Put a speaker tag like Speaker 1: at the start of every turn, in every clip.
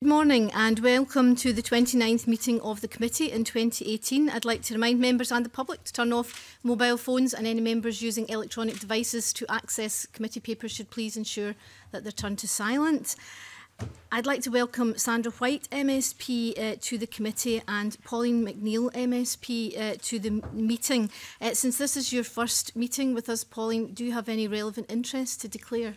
Speaker 1: Good morning and welcome to the 29th meeting of the committee in 2018. I'd like to remind members and the public to turn off mobile phones and any members using electronic devices to access committee papers should please ensure that they're turned to silent. I'd like to welcome Sandra White, MSP, uh, to the committee and Pauline McNeill, MSP, uh, to the meeting. Uh, since this is your first meeting with us, Pauline, do you have any relevant interest to declare?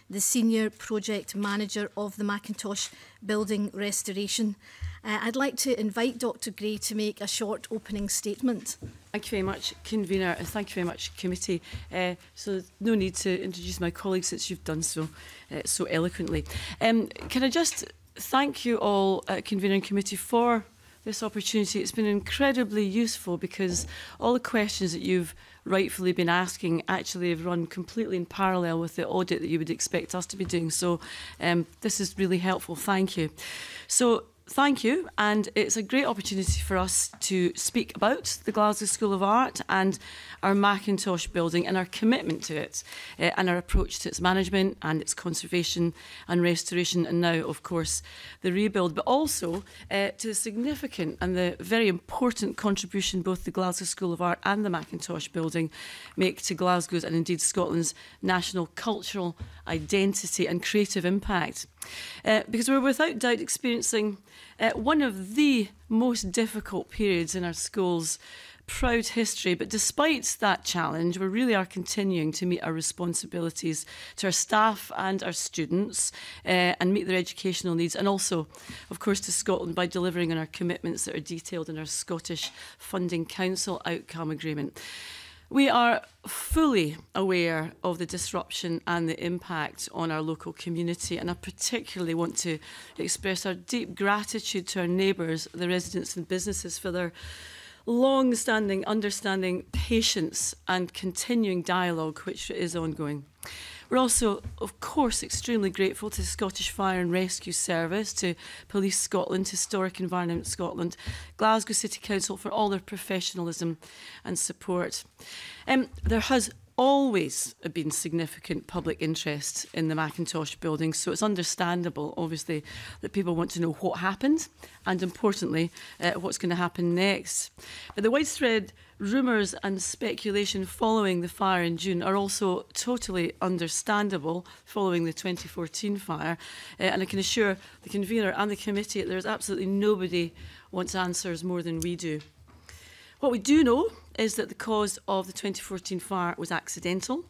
Speaker 1: the Senior Project Manager of the Macintosh Building Restoration. Uh, I'd like to invite Dr Gray to make a short opening statement.
Speaker 2: Thank you very much, convener, and thank you very much, committee. Uh, so no need to introduce my colleagues since you've done so uh, so eloquently. Um, can I just thank you all, uh, convener and committee, for this opportunity. It's been incredibly useful because all the questions that you've rightfully been asking actually have run completely in parallel with the audit that you would expect us to be doing. So um, this is really helpful. Thank you. So thank you. And it's a great opportunity for us to speak about the Glasgow School of Art and our Macintosh building and our commitment to it uh, and our approach to its management and its conservation and restoration. And now, of course, the rebuild, but also uh, to the significant and the very important contribution both the Glasgow School of Art and the Macintosh building make to Glasgow's and indeed Scotland's national cultural identity and creative impact. Uh, because we're without doubt experiencing uh, one of the most difficult periods in our schools' proud history. But despite that challenge, we really are continuing to meet our responsibilities to our staff and our students uh, and meet their educational needs, and also, of course, to Scotland by delivering on our commitments that are detailed in our Scottish Funding Council outcome agreement. We are fully aware of the disruption and the impact on our local community, and I particularly want to express our deep gratitude to our neighbours, the residents and businesses, for their long standing understanding, patience, and continuing dialogue, which is ongoing. We're also, of course, extremely grateful to the Scottish Fire and Rescue Service, to Police Scotland, Historic Environment Scotland, Glasgow City Council for all their professionalism and support. Um, there has always been significant public interest in the Macintosh building, so it's understandable, obviously, that people want to know what happened and, importantly, uh, what's going to happen next. But the widespread Rumours and speculation following the fire in June are also totally understandable following the 2014 fire. Uh, and I can assure the convener and the committee that there's absolutely nobody wants answers more than we do. What we do know is that the cause of the 2014 fire was accidental,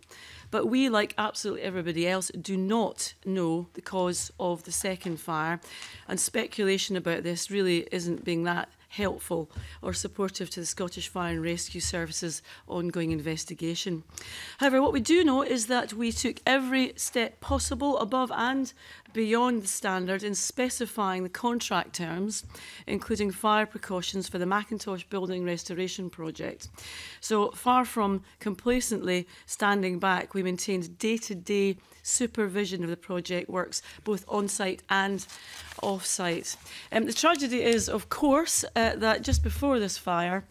Speaker 2: but we, like absolutely everybody else, do not know the cause of the second fire, and speculation about this really isn't being that helpful or supportive to the Scottish Fire and Rescue Service's ongoing investigation. However, what we do know is that we took every step possible above and beyond the standard in specifying the contract terms, including fire precautions for the Macintosh Building Restoration Project. So far from complacently standing back, we maintained day-to-day supervision of the project works, both on-site and off-site. Um, the tragedy is, of course, uh, uh, that just before this fire,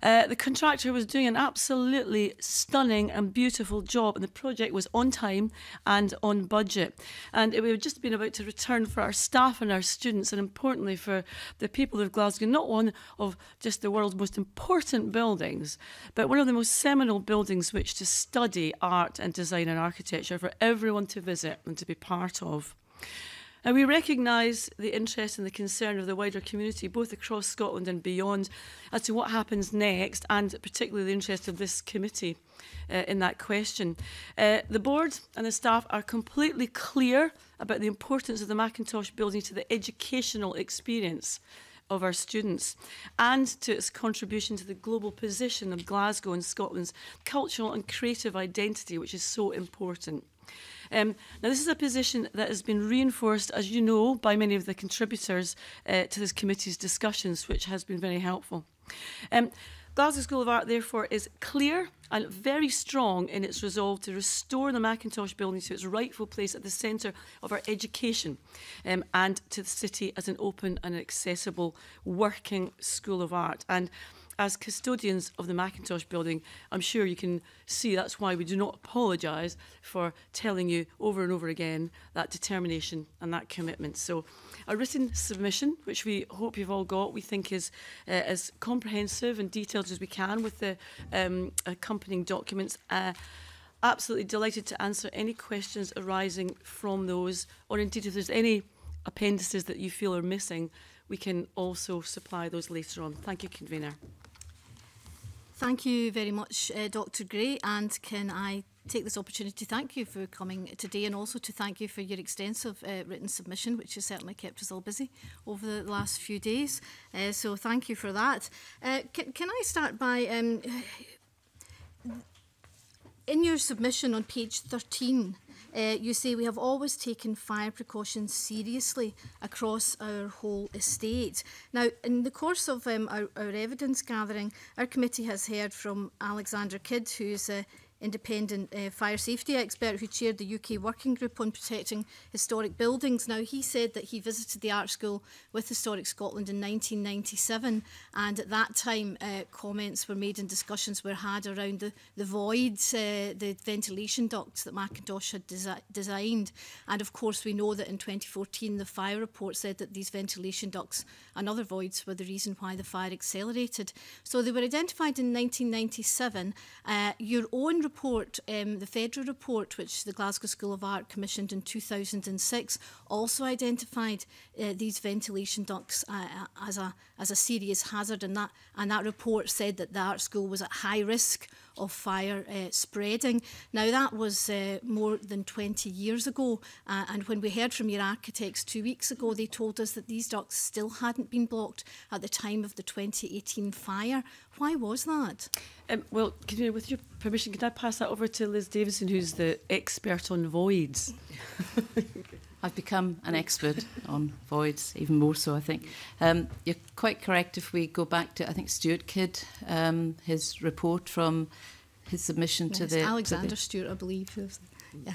Speaker 2: uh, the contractor was doing an absolutely stunning and beautiful job, and the project was on time and on budget. And it, we had just been about to return for our staff and our students, and importantly for the people of Glasgow, not one of just the world's most important buildings, but one of the most seminal buildings which to study art and design and architecture for everyone to visit and to be part of. Now, we recognise the interest and the concern of the wider community, both across Scotland and beyond, as to what happens next, and particularly the interest of this committee uh, in that question. Uh, the board and the staff are completely clear about the importance of the Macintosh building to the educational experience of our students and to its contribution to the global position of Glasgow and Scotland's cultural and creative identity, which is so important. Um, now, this is a position that has been reinforced, as you know, by many of the contributors uh, to this committee's discussions, which has been very helpful. Um, Glasgow School of Art, therefore, is clear and very strong in its resolve to restore the Macintosh building to its rightful place at the centre of our education um, and to the city as an open and accessible working school of art. And as custodians of the Macintosh building, I'm sure you can see that's why we do not apologise for telling you over and over again that determination and that commitment. So, a written submission, which we hope you've all got, we think is uh, as comprehensive and detailed as we can with the um, accompanying documents. Uh, absolutely delighted to answer any questions arising from those, or indeed if there's any appendices that you feel are missing, we can also supply those later on. Thank you, convener.
Speaker 1: Thank you very much, uh, Dr. Gray. And can I take this opportunity to thank you for coming today and also to thank you for your extensive uh, written submission, which has certainly kept us all busy over the last few days. Uh, so thank you for that. Uh, can, can I start by... Um, in your submission on page 13, Uh, you say we have always taken fire precautions seriously across our whole estate. Now, in the course of um, our, our evidence gathering, our committee has heard from Alexander Kidd, who's a uh, independent uh, fire safety expert who chaired the UK working group on protecting historic buildings. Now, he said that he visited the art school with Historic Scotland in 1997, and at that time, uh, comments were made and discussions were had around the, the voids, uh, the ventilation ducts that Macintosh had desi designed. And of course, we know that in 2014, the fire report said that these ventilation ducts and other voids were the reason why the fire accelerated. So they were identified in 1997. Uh, your own report, um, the Federal report, which the Glasgow School of Art commissioned in 2006, also identified uh, these ventilation ducts uh, uh, as, a, as a serious hazard, and that, and that report said that the art school was at high risk of fire uh, spreading. Now, that was uh, more than 20 years ago, uh, and when we heard from your architects two weeks ago, they told us that these ducts still hadn't been blocked at the time of the 2018 fire why was that?
Speaker 2: Um, well, you, with your permission, can I pass that over to Liz Davison, who's the expert on voids?
Speaker 3: I've become an expert on voids, even more so, I think. Um, you're quite correct if we go back to, I think, Stuart Kidd, um, his report from his submission
Speaker 1: yes,
Speaker 3: to the.
Speaker 1: Alexander
Speaker 3: to the,
Speaker 1: Stewart, I believe. Yeah.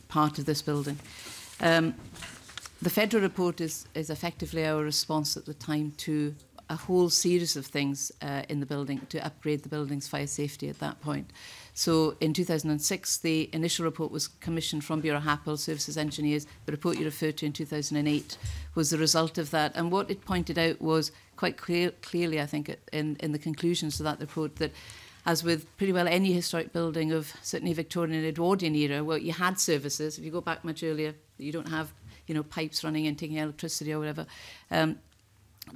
Speaker 3: part of this building. Um, the Federal report is, is effectively our response at the time to a whole series of things uh, in the building to upgrade the building's fire safety at that point. So in 2006, the initial report was commissioned from Bureau Happel Services Engineers. The report you referred to in 2008 was the result of that. And what it pointed out was quite clear, clearly, I think, in, in the conclusions of that report that as with pretty well any historic building of certainly Victorian and Edwardian era, well, you had services. If you go back much earlier, you don't have you know, pipes running and taking electricity or whatever. Um,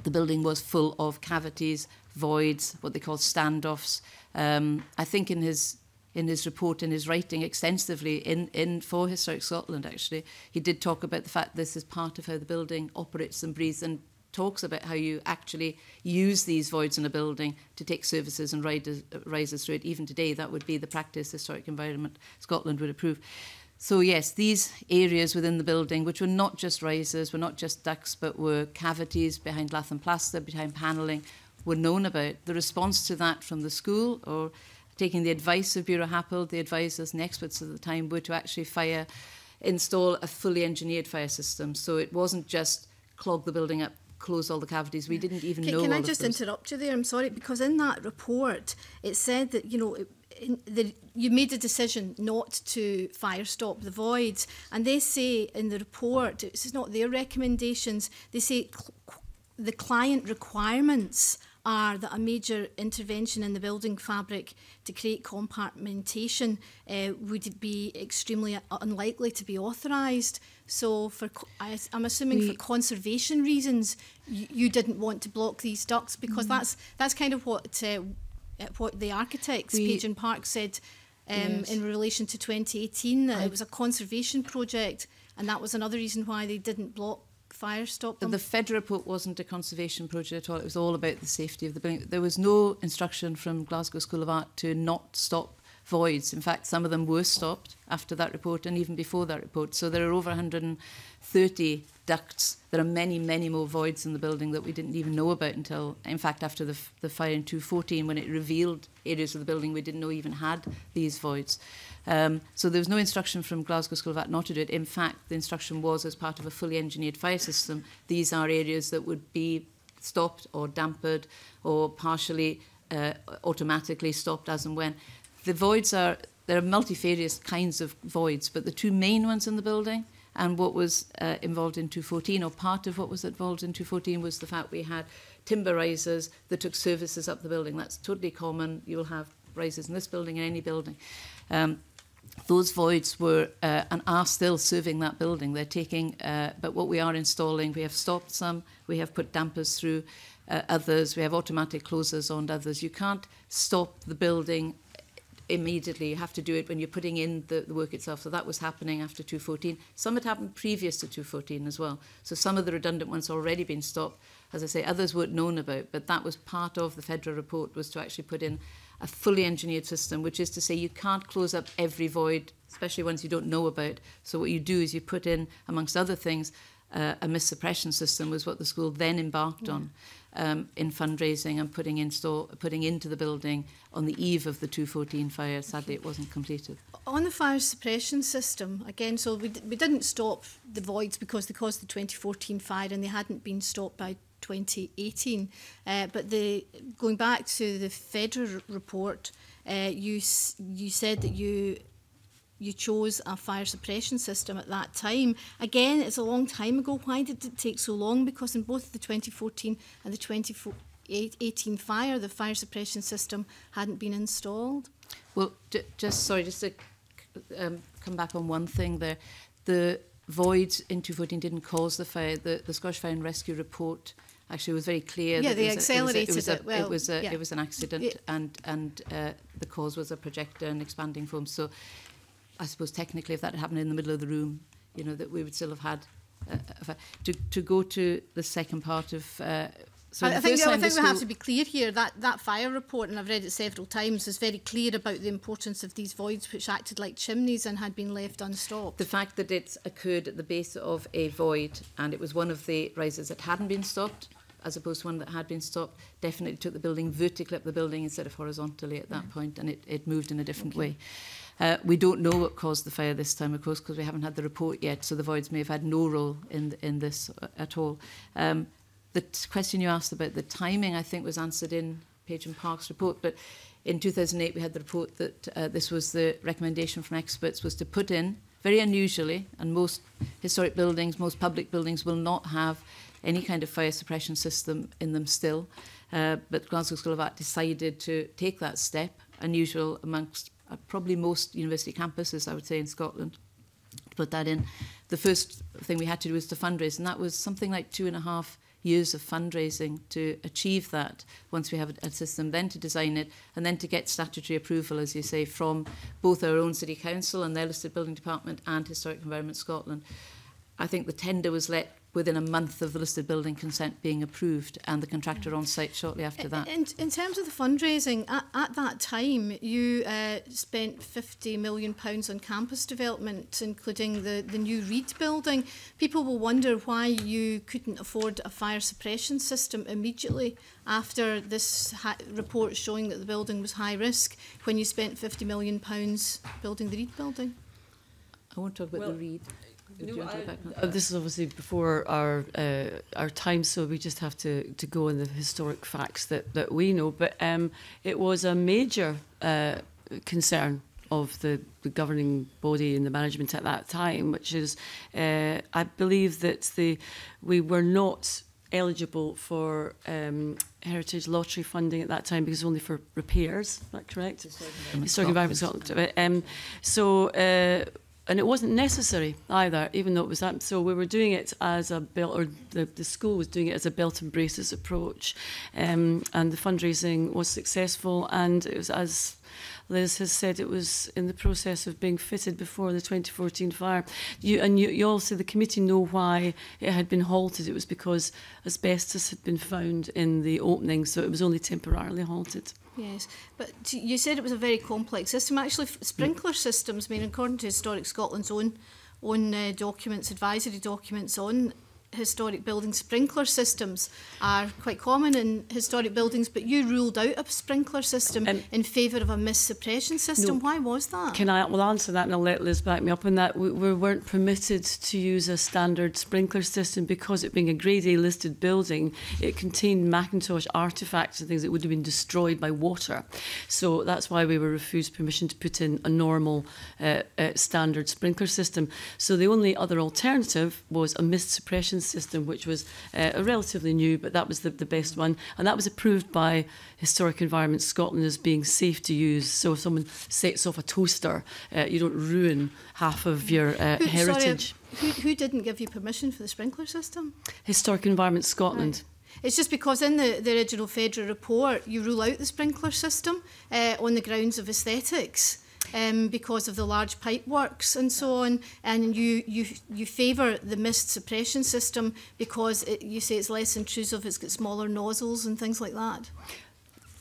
Speaker 3: the building was full of cavities, voids, what they call standoffs. Um, I think in his in his report and his writing extensively in, in for Historic Scotland, actually, he did talk about the fact this is part of how the building operates and breathes and talks about how you actually use these voids in a building to take services and rises, risers through it. Even today, that would be the practice Historic Environment Scotland would approve. So yes, these areas within the building, which were not just risers, were not just ducts, but were cavities behind lath and plaster, behind panelling, were known about. The response to that from the school, or taking the advice of Bureau Happel, the advisors and experts at the time, were to actually fire, install a fully engineered fire system. So it wasn't just clog the building up close all the cavities. We didn't even
Speaker 1: can,
Speaker 3: know.
Speaker 1: Can I just interrupt you there? I'm sorry, because in that report it said that you know it, the, you made a decision not to fire stop the voids, and they say in the report, it's not their recommendations, they say the client requirements are that a major intervention in the building fabric to create compartmentation uh, would be extremely unlikely to be authorised. So, for I, am assuming
Speaker 3: we,
Speaker 1: for conservation reasons, you, you, didn't want to block these ducts because mm -hmm. that's that's kind of what. Uh, Uh, what the architects,
Speaker 3: we,
Speaker 1: Page and Park, said um,
Speaker 3: yes.
Speaker 1: in relation to 2018 that
Speaker 3: I,
Speaker 1: it was a conservation project, and that was another reason why they didn't block fire stop them?
Speaker 3: The FED report wasn't a conservation project at all. It was all about the safety of the building. There was no instruction from Glasgow School of Art to not stop voids. In fact, some of them were stopped after that report and even before that report. So there are over 130 ducts. There are many, many more voids in the building that we didn't even know about until, in fact, after the, the fire in 2014, when it revealed areas of the building we didn't know even had these voids. Um, so there was no instruction from Glasgow School of Art not to do it. In fact, the instruction was as part of a fully engineered fire system, these are areas that would be stopped or dampered or partially uh, automatically stopped as and when. The voids are, there are multifarious kinds of voids, but the two main ones in the building and what was uh, involved in 214, or part of what was involved in 214, was the fact we had timber risers that took services up the building. That's totally common. You'll have risers in this building, in any building. Um, those voids were uh, and are still serving that building. They're taking, uh, but what we are installing, we have stopped some, we have put dampers through uh, others, we have automatic closers on others. You can't stop the building immediately. You have to do it when you're putting in the, the work itself. So that was happening after 214. Some had happened previous to 214 as well. So some of the redundant ones already been stopped. As I say, others weren't known about, but that was part of the federal report was to actually put in a fully engineered system, which is to say you can't close up every void, especially ones you don't know about. So what you do is you put in, amongst other things, uh, a missuppression system was what the school then embarked yeah. on um, in fundraising and putting, in store, putting into the building on the eve of the 214 fire. Sadly, it wasn't completed.
Speaker 1: On the fire suppression system, again, so we, we didn't stop the voids because they caused the 2014 fire and they hadn't been stopped by 2018. Uh, but the going back to the federal report, uh, you you said that you you chose a fire suppression system at that time. Again, it's a long time ago. Why did it take so long? Because in both the 2014 and the 2018 fire, the fire suppression system hadn't been installed.
Speaker 3: Well, just sorry, just to um, come back on one thing there. The void in 2014 didn't cause the fire. The, the Scottish Fire and Rescue report actually was very clear.
Speaker 1: Yeah,
Speaker 3: that
Speaker 1: they
Speaker 3: it. Was a, it, was a,
Speaker 1: it, well,
Speaker 3: it was a,
Speaker 1: yeah.
Speaker 3: it was an accident,
Speaker 1: it,
Speaker 3: and and uh, the cause was a projector and expanding foam. So I suppose technically, if that had happened in the middle of the room, you know, that we would still have had. Uh, to, to go to the second part of uh, So
Speaker 1: I, think, I think we have to be clear here that that fire report, and I've read it several times, is very clear about the importance of these voids, which acted like chimneys and had been left unstopped.
Speaker 3: The fact that it occurred at the base of a void, and it was one of the rises that hadn't been stopped, as opposed to one that had been stopped, definitely took the building vertically up the building instead of horizontally at that and it, it moved in a different okay. way. Uh, we don't know what caused the fire this time, of course, because we haven't had the report yet, so the voids may have had no role in, in this uh, at all. Um, the question you asked about the timing, I think, was answered in Page and Park's report, but in 2008 we had the report that uh, this was the recommendation from experts was to put in, very unusually, and most historic buildings, most public buildings will not have any kind of fire suppression system in them still. Uh, but Glasgow School of Art decided to take that step, unusual amongst uh, probably most university campuses, I would say, in Scotland. To put that in, the first thing we had to do was to fundraise, and that was something like two and a half years of fundraising to achieve that once we have a, a system, then to design it, and then to get statutory approval, as you say, from both our own City Council and their listed building department and Historic Environment Scotland. I think the tender was let within a month of the listed building consent being approved and the contractor on site shortly after that.
Speaker 1: In, in terms of the fundraising, at, at that time you uh, spent £50 million pounds on campus development, including the, the new Reed building. People will wonder why you couldn't afford a fire suppression system immediately after this report showing that the building was high risk when you spent £50 million pounds building the Reed building.
Speaker 3: I won't talk about
Speaker 2: well,
Speaker 3: the Reed.
Speaker 2: No, I, uh, this is obviously before our uh, our time, so we just have to, to go in the historic facts that, that we know. But um, it was a major uh, concern of the, the governing body and the management at that time, which is uh, I believe that the we were not eligible for um, heritage lottery funding at that time because only for repairs. Is that correct? Historic Environment Scotland. Um, so. Uh, and it wasn't necessary either, even though it was that. So we were doing it as a belt, or the, the school was doing it as a belt and braces approach, um, and the fundraising was successful, and it was as Liz has said it was in the process of being fitted before the 2014 fire. You, and you, you also, the committee know why it had been halted. It was because asbestos had been found in the opening, so it was only temporarily halted.
Speaker 1: Yes, but you said it was a very complex system. Actually, sprinkler systems, I mean, according to Historic Scotland's own own uh, documents, advisory documents on historic building Sprinkler systems are quite common in historic buildings, but you ruled out a sprinkler system um, in favour of a mist suppression system. No, Why was that?
Speaker 2: Can I? Well, answer that, and I'll let Liz back me up on that. We, we weren't permitted to use a standard sprinkler system because it being a Grade A listed building, it contained Macintosh artifacts and things that would have been destroyed by water. So that's why we were refused permission to put in a normal uh, uh, standard sprinkler system. So the only other alternative was a mist suppression pension system, which was uh, a relatively new, but that was the, the best one. And that was approved by Historic Environment Scotland as being safe to use. So if someone sets off a toaster, uh, you don't ruin half of your uh, who, heritage.
Speaker 1: Sorry, who, who didn't give you permission for the sprinkler system?
Speaker 2: Historic Environment Scotland.
Speaker 1: Right. It's just because in the, the original federal report, you rule out the sprinkler system uh, on the grounds of aesthetics. um, because of the large pipe works and so on. And you, you, you favour the mist suppression system because it, you say it's less intrusive, it's got smaller nozzles and things like that.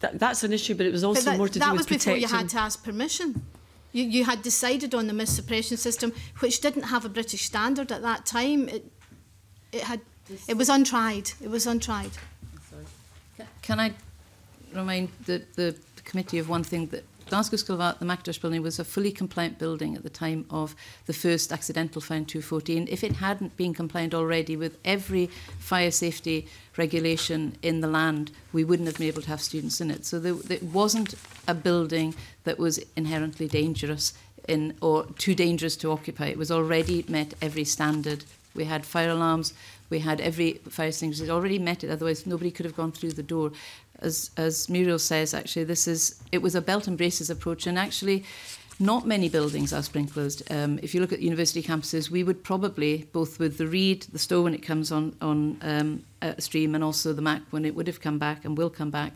Speaker 2: That, that's an issue, but it was also
Speaker 1: that,
Speaker 2: more to do
Speaker 1: with
Speaker 2: protecting...
Speaker 1: That was before you had to ask permission. You, you had decided on the mist suppression system, which didn't have a British standard at that time. It, it, had, it was untried. It was untried.
Speaker 3: Can I remind the, the committee of one thing that Glasgow School of Art, the Macdosh building, was a fully compliant building at the time of the first accidental fire in 2014. If it hadn't been compliant already with every fire safety regulation in the land, we wouldn't have been able to have students in it. So there, wasn't a building that was inherently dangerous in, or too dangerous to occupy. It was already met every standard. We had fire alarms, we had every fire extinguisher already met it, otherwise nobody could have gone through the door as as Muriel says, actually, this is it was a belt and braces approach, and actually, not many buildings are sprinklers. Um, if you look at university campuses, we would probably both with the Reed, the Stowe when it comes on on um, a stream, and also the Mac when it would have come back and will come back,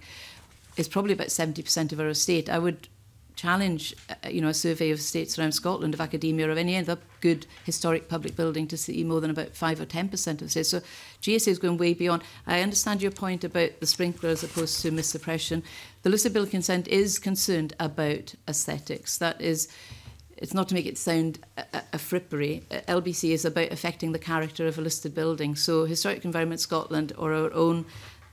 Speaker 3: is probably about 70% of our estate. I would challenge, uh, you know, a survey of states around Scotland, of academia, of any other good historic public building to see more than about 5 or 10% of this So GSA is going way beyond. I understand your point about the sprinkler as opposed to miss suppression. The Lucid Bill consent is concerned about aesthetics. That is, it's not to make it sound a, uh, uh, a frippery. Uh, LBC is about affecting the character of a listed building. So Historic Environment Scotland or our own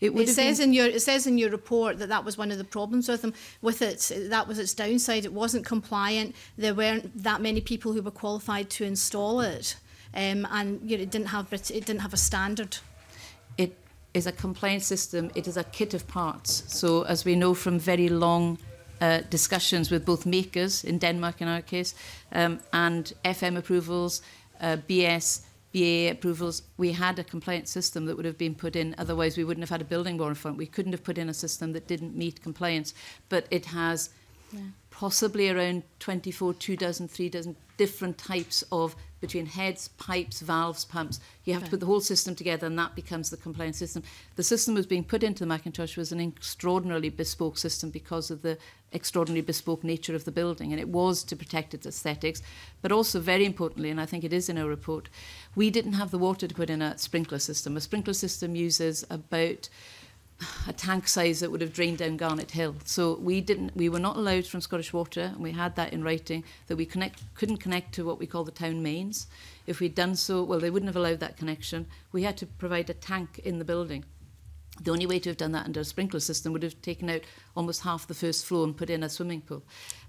Speaker 3: It, it
Speaker 1: says been... in your it says in your report that that was one of the problems with them. With it, that was its downside. It wasn't compliant. There weren't that many people who were qualified to install it, um, and you know, it didn't have it didn't have a standard.
Speaker 3: It is a compliance system. It is a kit of parts. So as we know from very long uh, discussions with both makers in Denmark, in our case, um, and FM approvals, uh, BS VA approvals, we had a compliance system that would have been put in. Otherwise, we wouldn't have had a building warrant for it. We couldn't have put in a system that didn't meet compliance. But it has yeah. possibly around 24, two dozen, three dozen different types of between heads, pipes, valves, pumps. You have okay. to put the whole system together, and that becomes the compliance system. The system that was being put into the Macintosh was an extraordinarily bespoke system because of the extraordinarily bespoke nature of the building, and it was to protect its aesthetics, but also very importantly, and I think it is in our report, We didn't have the water to put in a sprinkler system. A sprinkler system uses about a tank size that would have drained down Garnet Hill. So we didn't, we were not allowed from Scottish Water, and we had that in writing that we connect, couldn't connect to what we call the town mains. If we'd done so, well, they wouldn't have allowed that connection. We had to provide a tank in the building. The only way to have done that under a sprinkler system would have taken out almost half the first floor and put in a swimming pool.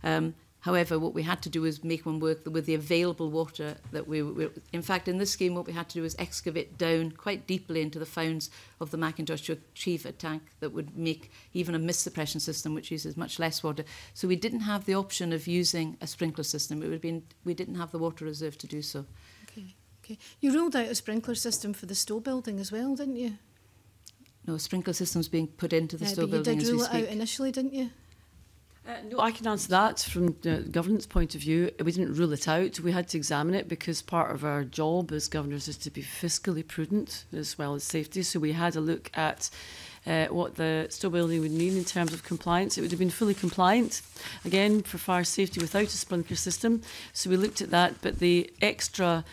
Speaker 3: Um, However, what we had to do was make one work with the available water that we were. In fact, in this scheme, what we had to do was excavate down quite deeply into the founds of the Macintosh to achieve a tank that would make even a mist suppression system, which uses much less water. So we didn't have the option of using a sprinkler system. It would be we didn't have the water reserve to do so.
Speaker 1: Okay. Okay. You ruled out a sprinkler system for the store building as well, didn't you?
Speaker 3: No, sprinkler system's being put into the
Speaker 1: yeah,
Speaker 3: store
Speaker 1: building. You did rule it out initially, didn't you?
Speaker 2: Uh, no, I can answer that from the governance point of view. We didn't rule it out. We had to examine it because part of our job as governors is to be fiscally prudent as well as safety. So we had a look at uh, what the store building would mean in terms of compliance. It would have been fully compliant, again, for fire safety without a sprinkler system. So we looked at that, but the extra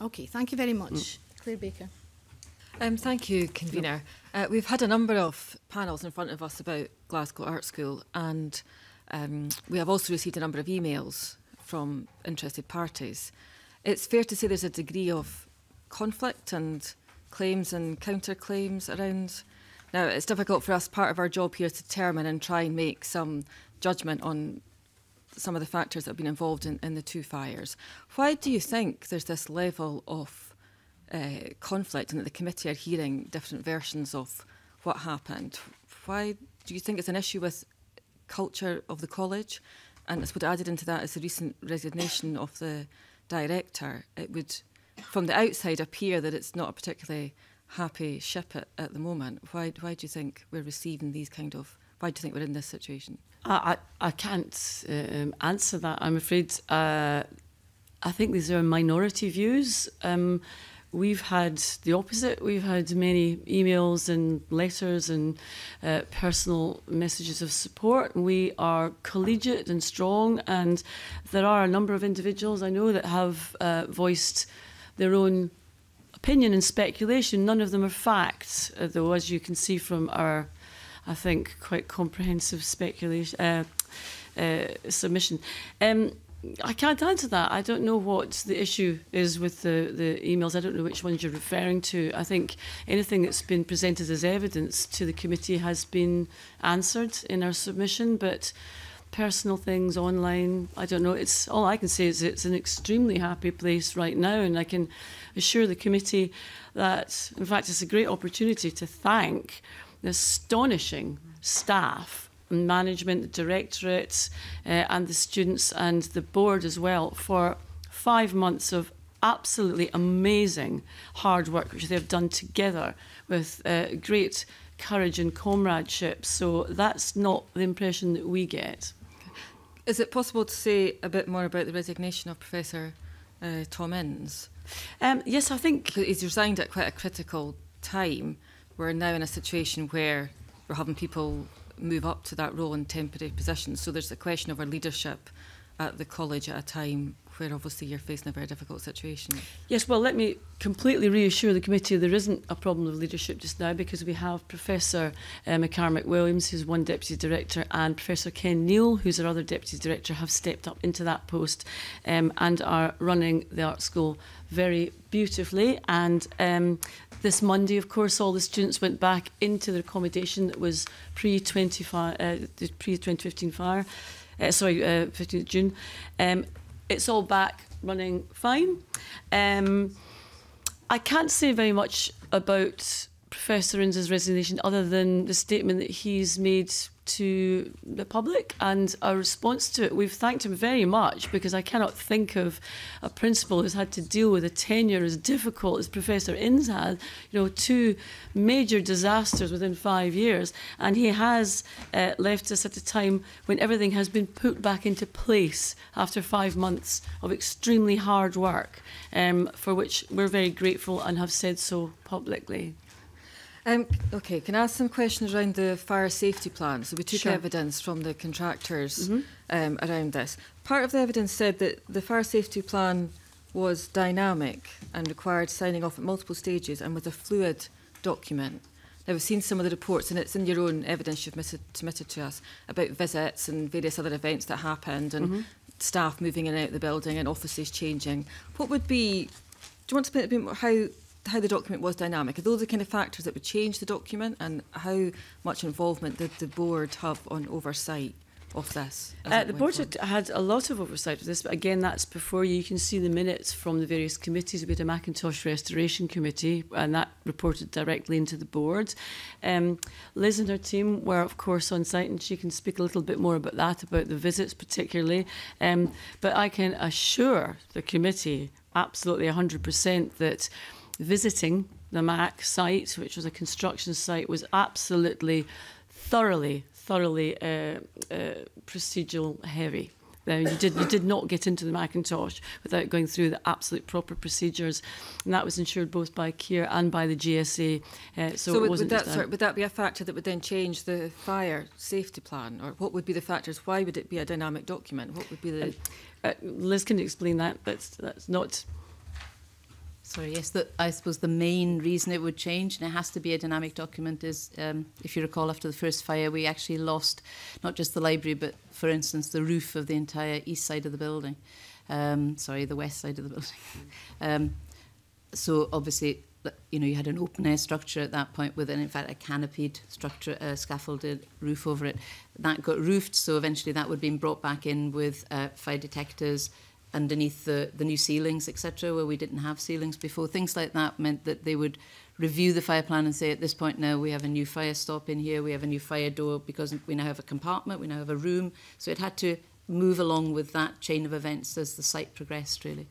Speaker 1: Okay, thank you very much,
Speaker 2: mm.
Speaker 1: Claire Baker.
Speaker 4: Um, thank you, convener. Uh, we've had a number of panels in front of us about Glasgow Art School, and um, we have also received a number of emails from interested parties. It's fair to say there's a degree of conflict and claims and counterclaims around. Now, it's difficult for us, part of our job here, to determine and try and make some judgment on some of the factors that have been involved in, in the two fires. Why do you think there's this level of uh, conflict and that the committee are hearing different versions of what happened. Why do you think it's an issue with culture of the college? And I suppose added into that is the recent resignation of the director. It would, from the outside, appear that it's not a particularly happy ship at, at the moment. Why, why do you think we're receiving these kind of? Why do you think we're in this situation?
Speaker 2: I, I, can't um, answer that. I'm afraid. Uh, I think these are minority views. Um, we've had the opposite. We've had many emails and letters and uh, personal messages of support. We are collegiate and strong, and there are a number of individuals I know that have uh, voiced their own opinion and speculation. None of them are facts, though, as you can see from our, I think, quite comprehensive speculation. Uh, uh submission. Um, I can't answer that. I don't know what the issue is with the, the emails. I don't know which ones you're referring to. I think anything that's been presented as evidence to the committee has been answered in our submission, but personal things online, I don't know. It's all I can say is it's an extremely happy place right now, and I can assure the committee that, in fact, it's a great opportunity to thank the astonishing staff management, the directorates, uh, and the students and the board as well for five months of absolutely amazing hard work which they've done together with uh, great courage and comradeship. So that's not the impression that we get.
Speaker 4: Is it possible to say a bit more about the resignation of Professor uh, Tom Innes?
Speaker 2: Um, yes, I think
Speaker 4: he's resigned at quite a critical time. We're now in a situation where we're having people move up to that role in temporary positions. So there's a question of our leadership at the college at a time where obviously you're facing a very difficult situation.
Speaker 2: Yes, well, let me completely reassure the committee there isn't a problem of leadership just now because we have Professor uh, eh, McCormick Williams, who's one deputy director, and Professor Ken Neal, who's our other deputy director, have stepped up into that post um, and are running the art school very beautifully. And um, This Monday, of course, all the students went back into their accommodation that was pre-2015 uh, the pre -2015 fire, uh, sorry, uh, 15th June. Um, it's all back running fine. Um, I can't say very much about Professor Inns' resignation other than the statement that he's made to the public and our response to it. We've thanked him very much because I cannot think of a principal who's had to deal with a tenure as difficult as Professor Innes had, you know, two major disasters within five years. And he has uh, left us at a time when everything has been put back into place after five months of extremely hard work, um, for which we're very grateful and have said so publicly.
Speaker 4: Um, okay, can I ask some questions around the fire safety plan? So we took
Speaker 2: sure.
Speaker 4: evidence from the contractors
Speaker 2: mm -hmm.
Speaker 4: um, around this. Part of the evidence said that the fire safety plan was dynamic and required signing off at multiple stages and was a fluid document. Now, we've seen some of the reports, and it's in your own evidence you've submitted to us about visits and various other events that happened and
Speaker 2: mm -hmm.
Speaker 4: staff moving in and out of the building and offices changing. What would be, do you want to explain a bit more how how the document was dynamic? Are those the kind of factors that would change the document, and how much involvement did the board have on oversight? Of this?
Speaker 2: Uh, the board had a lot of oversight of this, but again, that's before you. you can see the minutes from the various committees. We had a Macintosh Restoration Committee, and that reported directly into the board. Um, Liz and her team were, of course, on site, and she can speak a little bit more about that, about the visits particularly. Um, but I can assure the committee absolutely 100% that visiting the MAC site, which was a construction site, was absolutely thoroughly, thoroughly uh, uh, procedural heavy. Now, you did you did not get into the Macintosh without going through the absolute proper procedures, and that was ensured both by Kier and by the GSA. Uh, so,
Speaker 4: so would, that sorry, would that be a factor that would then change the fire safety plan, or what would be the factors? Why would it be a dynamic document? What would be the?
Speaker 2: Uh, uh, Liz can explain that. That's that's not
Speaker 3: Sorry, yes, the, I suppose the main reason it would change, and it has to be a dynamic document, is um, if you recall, after the first fire, we actually lost not just the library, but for instance, the roof of the entire east side of the building. Um, sorry, the west side of the building. um, so obviously, you know, you had an open air structure at that point with, an, in fact, a canopied structure, a scaffolded roof over it. That got roofed, so eventually that would have been brought back in with uh, fire detectors, underneath the, the new ceilings, etc., where we didn't have ceilings before. Things like that meant that they would review the fire plan and say, at this point now, we have a new fire stop in here, we have a new fire door because we now have a compartment, we now have a room. So it had to move along with that chain of events as the site progressed, really.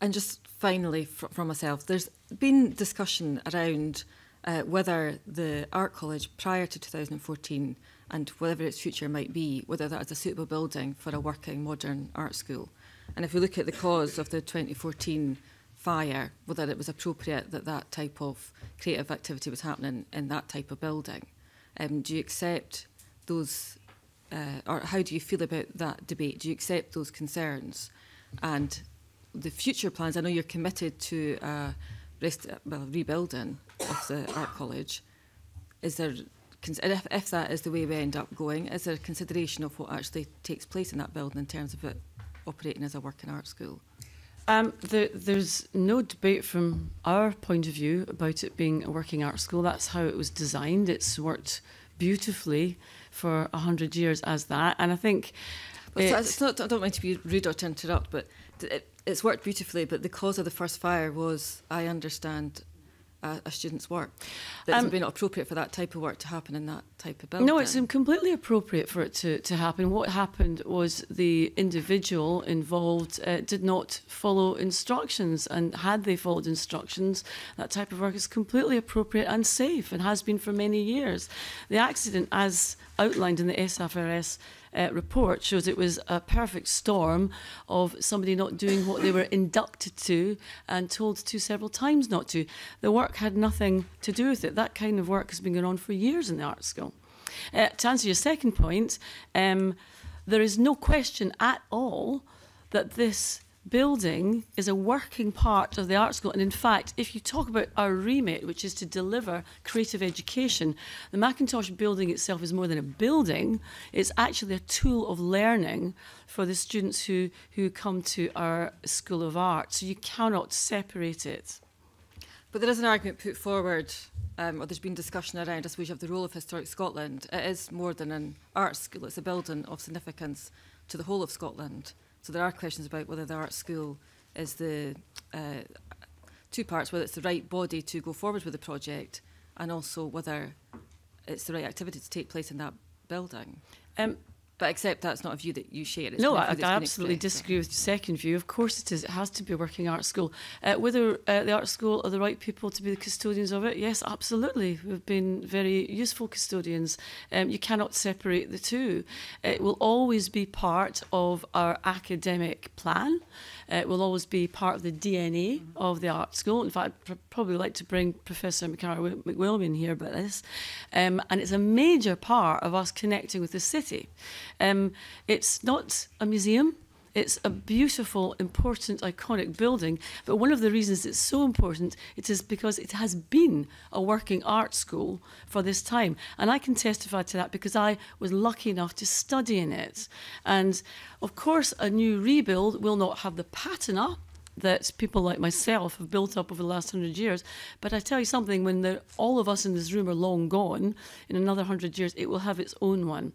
Speaker 4: And just finally, fr from myself, there's been discussion around uh, whether the Art College prior to 2014 and whatever its future might be, whether that is a suitable building for a working modern art school. And if we look at the cause of the 2014 fire, whether it was appropriate that that type of creative activity was happening in that type of building. Um, do you accept those, uh, or how do you feel about that debate? Do you accept those concerns? And the future plans, I know you're committed to uh, rest, well, rebuilding of the art college. Is there and if, if that is the way we end up going, is there a consideration of what actually takes place in that building in terms of it operating as a working art school?
Speaker 2: Um, there, there's no debate from our point of view about it being a working art school. That's how it was designed. It's worked beautifully for 100 years as that. And I think.
Speaker 4: It's, not, I don't mean to be rude or to interrupt, but it, it's worked beautifully. But the cause of the first fire was, I understand, a, a student's work. That
Speaker 2: um,
Speaker 4: it's not appropriate for that type of work to happen in that type of building.
Speaker 2: No, it's completely appropriate for it to, to happen. What happened was the individual involved uh, did not follow instructions, and had they followed instructions, that type of work is completely appropriate and safe and has been for many years. The accident, as outlined in the SFRS uh, report shows it was a perfect storm of somebody not doing what they were inducted to and told to several times not to. The work had nothing to do with it. That kind of work has been going on for years in the art school. Uh, to answer your second point, um, there is no question at all that this building is a working part of the art school. And in fact, if you talk about our remit, which is to deliver creative education, the Macintosh building itself is more than a building. It's actually a tool of learning for the students who, who come to our School of Art. So you cannot separate it.
Speaker 4: But there is an argument put forward, um, or there's been discussion around, I suppose, have the role of Historic Scotland. It is more than an art school, it's a building of significance to the whole of Scotland. So there are questions about whether the art school is the uh, two parts, whether it's the right body to go forward with the project and also whether it's the right activity to take place in that building.
Speaker 2: Um,
Speaker 4: But except that's not a view that you share. It's
Speaker 2: no, I, I absolutely disagree with the second view. Of course it is. It has to be a working art school. Uh, whether uh, the art school are the right people to be the custodians of it, yes, absolutely. We've been very useful custodians. Um, you cannot separate the two. It will always be part of our academic plan uh, will always be part of the DNA mm -hmm. of the art school. In fact, I'd probably like to bring Professor McCara McWilliam here about this. Um, and it's a major part of us connecting with the city. Um, it's not a museum. It's a beautiful, important, iconic building. But one of the reasons it's so important it is because it has been a working art school for this time, and I can testify to that because I was lucky enough to study in it. And of course, a new rebuild will not have the patina that people like myself have built up over the last hundred years. But I tell you something, when all of us in this room are long gone, in another hundred years, it will have its own one.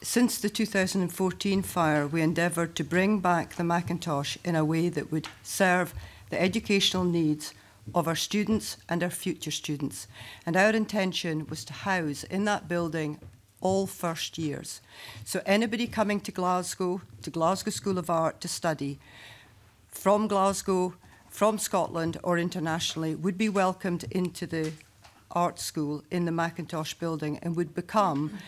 Speaker 5: Since the 2014 fire, we endeavoured to bring back the Macintosh in a way that would serve the educational needs of our students and our future students. And our intention was to house in that building all first years. So anybody coming to Glasgow, to Glasgow School of Art to study, from Glasgow, from Scotland or internationally, would be welcomed into the art school in the Macintosh building and would become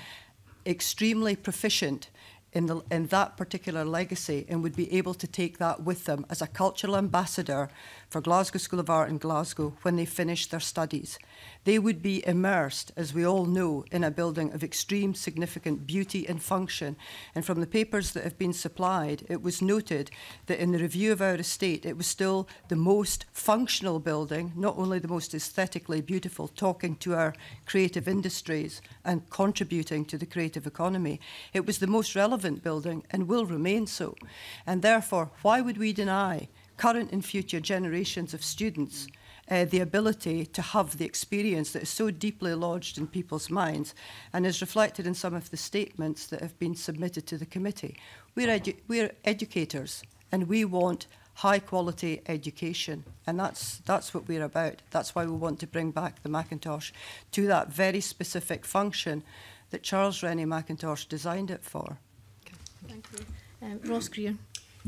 Speaker 5: extremely proficient in, the, in that particular legacy and would be able to take that with them as a cultural ambassador for Glasgow School of Art in Glasgow when they finish their studies. They would be immersed, as we all know, in a building of extreme significant beauty and function. And from the papers that have been supplied, it was noted that in the review of our estate, it was still the most functional building, not only the most aesthetically beautiful, talking to our creative industries, and contributing to the creative economy. It was the most relevant building and will remain so. And therefore, why would we deny current and future generations of students? uh, the ability to have the experience that is so deeply lodged in people's minds and is reflected in some of the statements that have been submitted to the committee. We're, edu we're educators and we want high quality education. And that's, that's what we're about. That's why we want to bring back the Macintosh to that very specific function that Charles Rennie Macintosh designed it for.
Speaker 1: Okay, thank you. Um, Ross Greer.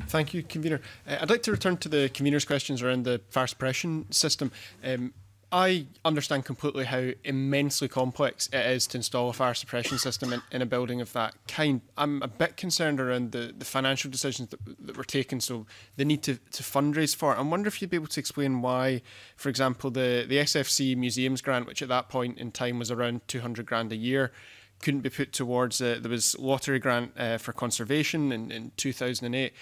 Speaker 6: Thank you, Convener. Uh, I'd like to return to the Convener's questions around the fire suppression system. Um, I understand completely how immensely complex it is to install a fire suppression system in, in a building of that kind. I'm a bit concerned around the, the financial decisions that, that were taken, so the need to, to fundraise for it. I wonder if you'd be able to explain why, for example, the, the SFC Museums grant, which at that point in time was around 200 grand a year, couldn't be put towards it. Uh, there was lottery grant uh, for conservation in, in 2008.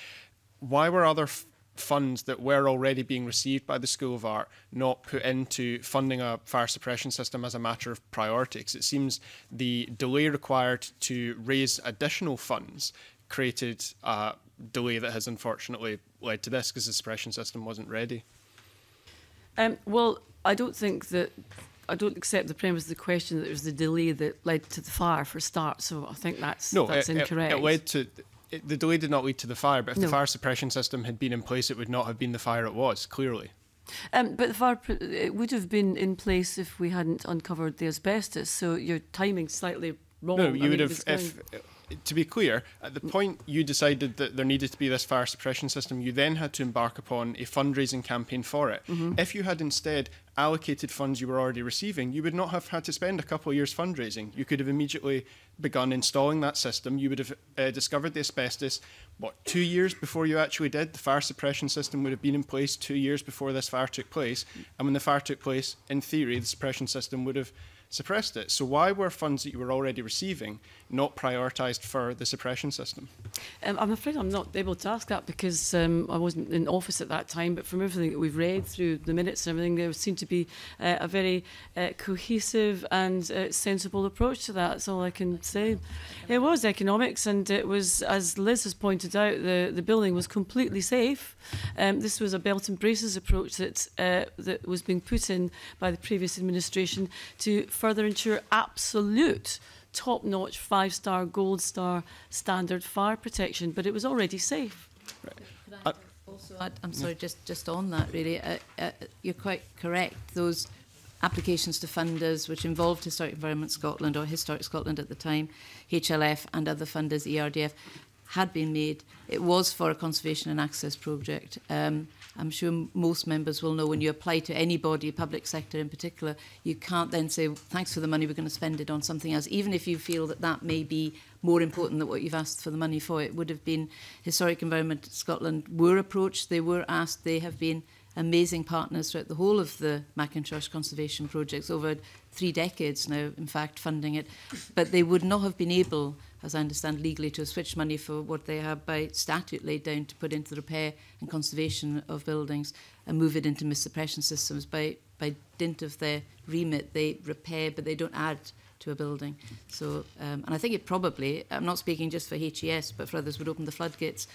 Speaker 6: Why were other f- funds that were already being received by the School of Art not put into funding a fire suppression system as a matter of priority? Because it seems the delay required to raise additional funds created a delay that has unfortunately led to this because the suppression system wasn't ready.
Speaker 2: Um, well, I don't think that. I don't accept the premise of the question that it was the delay that led to the fire for a start. So I think that's
Speaker 6: no,
Speaker 2: that's
Speaker 6: it,
Speaker 2: incorrect.
Speaker 6: It, it led to the delay did not lead to the fire, but if
Speaker 2: no.
Speaker 6: the fire suppression system had been in place, it would not have been the fire it was, clearly.
Speaker 2: Um, but the fire it would have been in place if we hadn't uncovered the asbestos, so your timing's slightly wrong.
Speaker 6: No, you
Speaker 2: I
Speaker 6: would
Speaker 2: mean,
Speaker 6: have. If, to be clear, at the point you decided that there needed to be this fire suppression system, you then had to embark upon a fundraising campaign for it. Mm -hmm. If you had instead allocated funds you were already receiving, you would not have had to spend a couple of years fundraising. You could have immediately begun installing that system. You would have uh, discovered the asbestos, what, two years before you actually did? The fire suppression system would have been in place two years before this fire took place. And when the fire took place, in theory, the suppression system would have suppressed it. So why were funds that you were already receiving not prioritised for the suppression system?
Speaker 2: Um, I'm afraid I'm not able to ask that because um, I wasn't in office at that time, but from everything that we've read through the minutes and everything, there seemed to be uh, a very uh, cohesive and uh, sensible approach to that. That's all I can say. It was economics and it was, as Liz has pointed out, the, the building was completely safe. Um, this was a belt and braces approach that, uh, that was being put in by the previous administration to further ensure absolute top notch five star, gold star standard fire protection, but it was already safe. Right.
Speaker 6: Uh,
Speaker 3: also, add, I'm sorry, just, just on that really, uh, uh, you're quite correct. Those applications to funders, which involved Historic Environment Scotland or Historic Scotland at the time, HLF and other funders, ERDF, had been made. It was for a conservation and access project. Um, I'm sure most members will know when you apply to anybody, public sector in particular, you can't then say, thanks for the money, we're going to spend it on something else, even if you feel that that may be more important than what you've asked for the money for. It would have been Historic Environment Scotland were approached, they were asked, they have been amazing partners throughout the whole of the Macintosh conservation projects over three decades now, in fact, funding it. But they would not have been able as I understand, legally to switch money for what they have by statute laid down to put into the repair and conservation of buildings and move it into mist suppression systems. By, by dint of their remit, they repair, but they don't add to a building. So, um, and I think it probably, I'm not speaking just for HES, but for others, would open the floodgates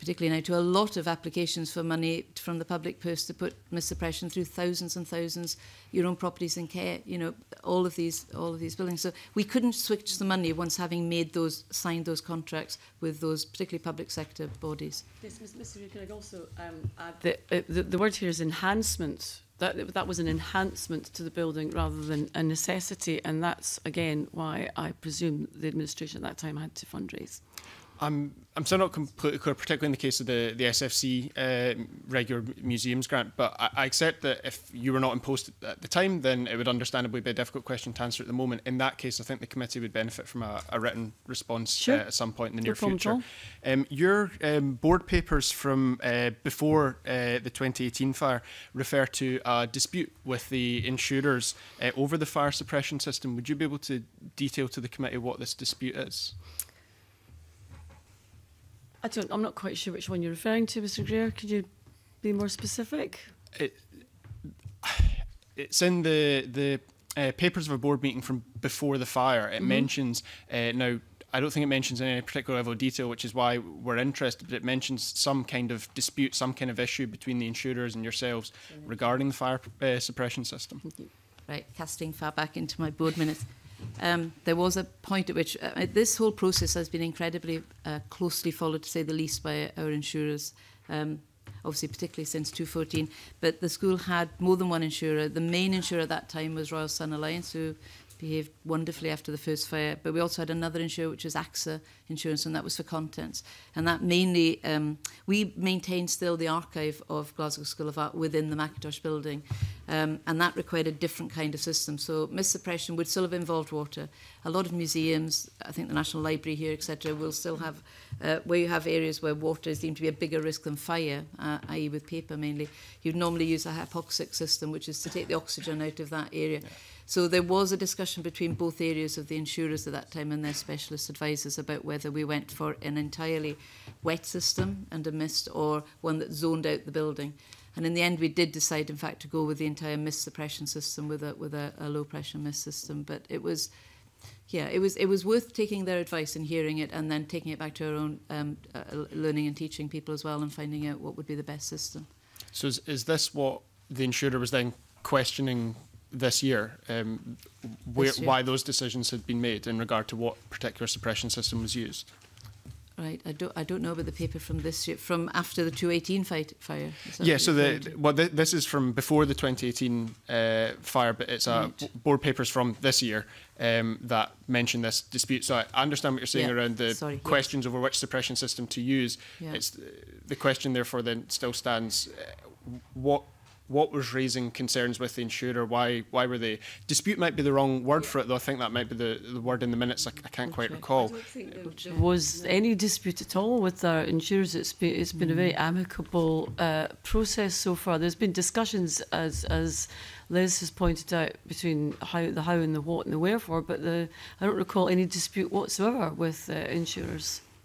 Speaker 3: particularly now, to a lot of applications for money from the public purse to put misappression through thousands and thousands, your own properties in care, you know, all of these, all of these buildings. So we couldn't switch the money once having made those, signed those contracts with those particularly public sector bodies.
Speaker 2: Yes, Mr. Reid, can I also um, add? The, uh, the, the word here is enhancement. That, that was an enhancement to the building rather than a necessity, and that's again why I presume the administration at that time had to fundraise.
Speaker 6: I'm I'm still not completely clear, particularly in the case of the the SFC uh, regular museums grant. But I, I, accept that if you were not in post at the time, then it would understandably be a difficult question to answer at the moment. In that case, I think the committee would benefit from a, a written response
Speaker 2: sure.
Speaker 6: uh, at some point in the
Speaker 2: no
Speaker 6: near future. Um, your um, board papers from uh, before uh, the 2018 fire refer to a dispute with the insurers uh, over the fire suppression system. Would you be able to detail to the committee what this dispute is?
Speaker 2: I don't. I'm not quite sure which one you're referring to, Mr. Greer. Could you be more specific?
Speaker 6: It, it's in the the uh, papers of a board meeting from before the fire. It mm -hmm. mentions uh, now. I don't think it mentions any particular level of detail, which is why we're interested. But it mentions some kind of dispute, some kind of issue between the insurers and yourselves regarding the fire uh, suppression system.
Speaker 3: Right, casting far back into my board minutes. um, there was a point at which uh, this whole process has been incredibly uh, closely followed, to say the least, by our insurers. Um, obviously, particularly since 2014. But the school had more than one insurer. The main insurer at that time was Royal Sun Alliance, who behaved wonderfully after the first fire. But we also had another insurer, which was AXA Insurance, and that was for contents. And that mainly, um, we maintain still the archive of Glasgow School of Art within the Macintosh building. Um, and that required a different kind of system. So mist suppression would still have involved water. A lot of museums, I think the National Library here, etc., will still have, uh, where you have areas where water is deemed to be a bigger risk than fire, uh, i.e. with paper mainly, you'd normally use a hypoxic system, which is to take the oxygen out of that area. Yeah. So there was a discussion between both areas of the insurers at that time and their specialist advisors about whether we went for an entirely wet system and a mist or one that zoned out the building. And in the end, we did decide, in fact, to go with the entire mist suppression system with a with a, a low pressure mist system. But it was, yeah, it was it was worth taking their advice and hearing it, and then taking it back to our own um, uh, learning and teaching people as well, and finding out what would be the best system.
Speaker 6: So is, is this what the insurer was then questioning this year, um, where,
Speaker 3: this year,
Speaker 6: why those decisions had been made in regard to what particular suppression system was used.
Speaker 3: Right, I don't, I don't know about the paper from this year, from after the 2018 fight, fire.
Speaker 6: Yeah, so the well, th this is from before the 2018 uh, fire, but it's a
Speaker 3: right.
Speaker 6: board papers from this year um, that mention this dispute. So I understand what you're saying
Speaker 3: yeah.
Speaker 6: around the
Speaker 3: Sorry,
Speaker 6: questions yes. over which suppression system to use.
Speaker 3: Yeah.
Speaker 6: It's the question, therefore, then still stands. Uh, what what was raising concerns with the insurer? Why why were they dispute might be the wrong word for it though. I think that might be the, the word in the minutes. I, I can't quite recall.
Speaker 2: was any dispute at all with our insurers? It's been it's been mm. a very mm-hmm. amicable uh, process so far. There's been discussions as as Liz has pointed out between how the how and the what and the wherefore, but the I don't recall any dispute whatsoever with uh, insurers.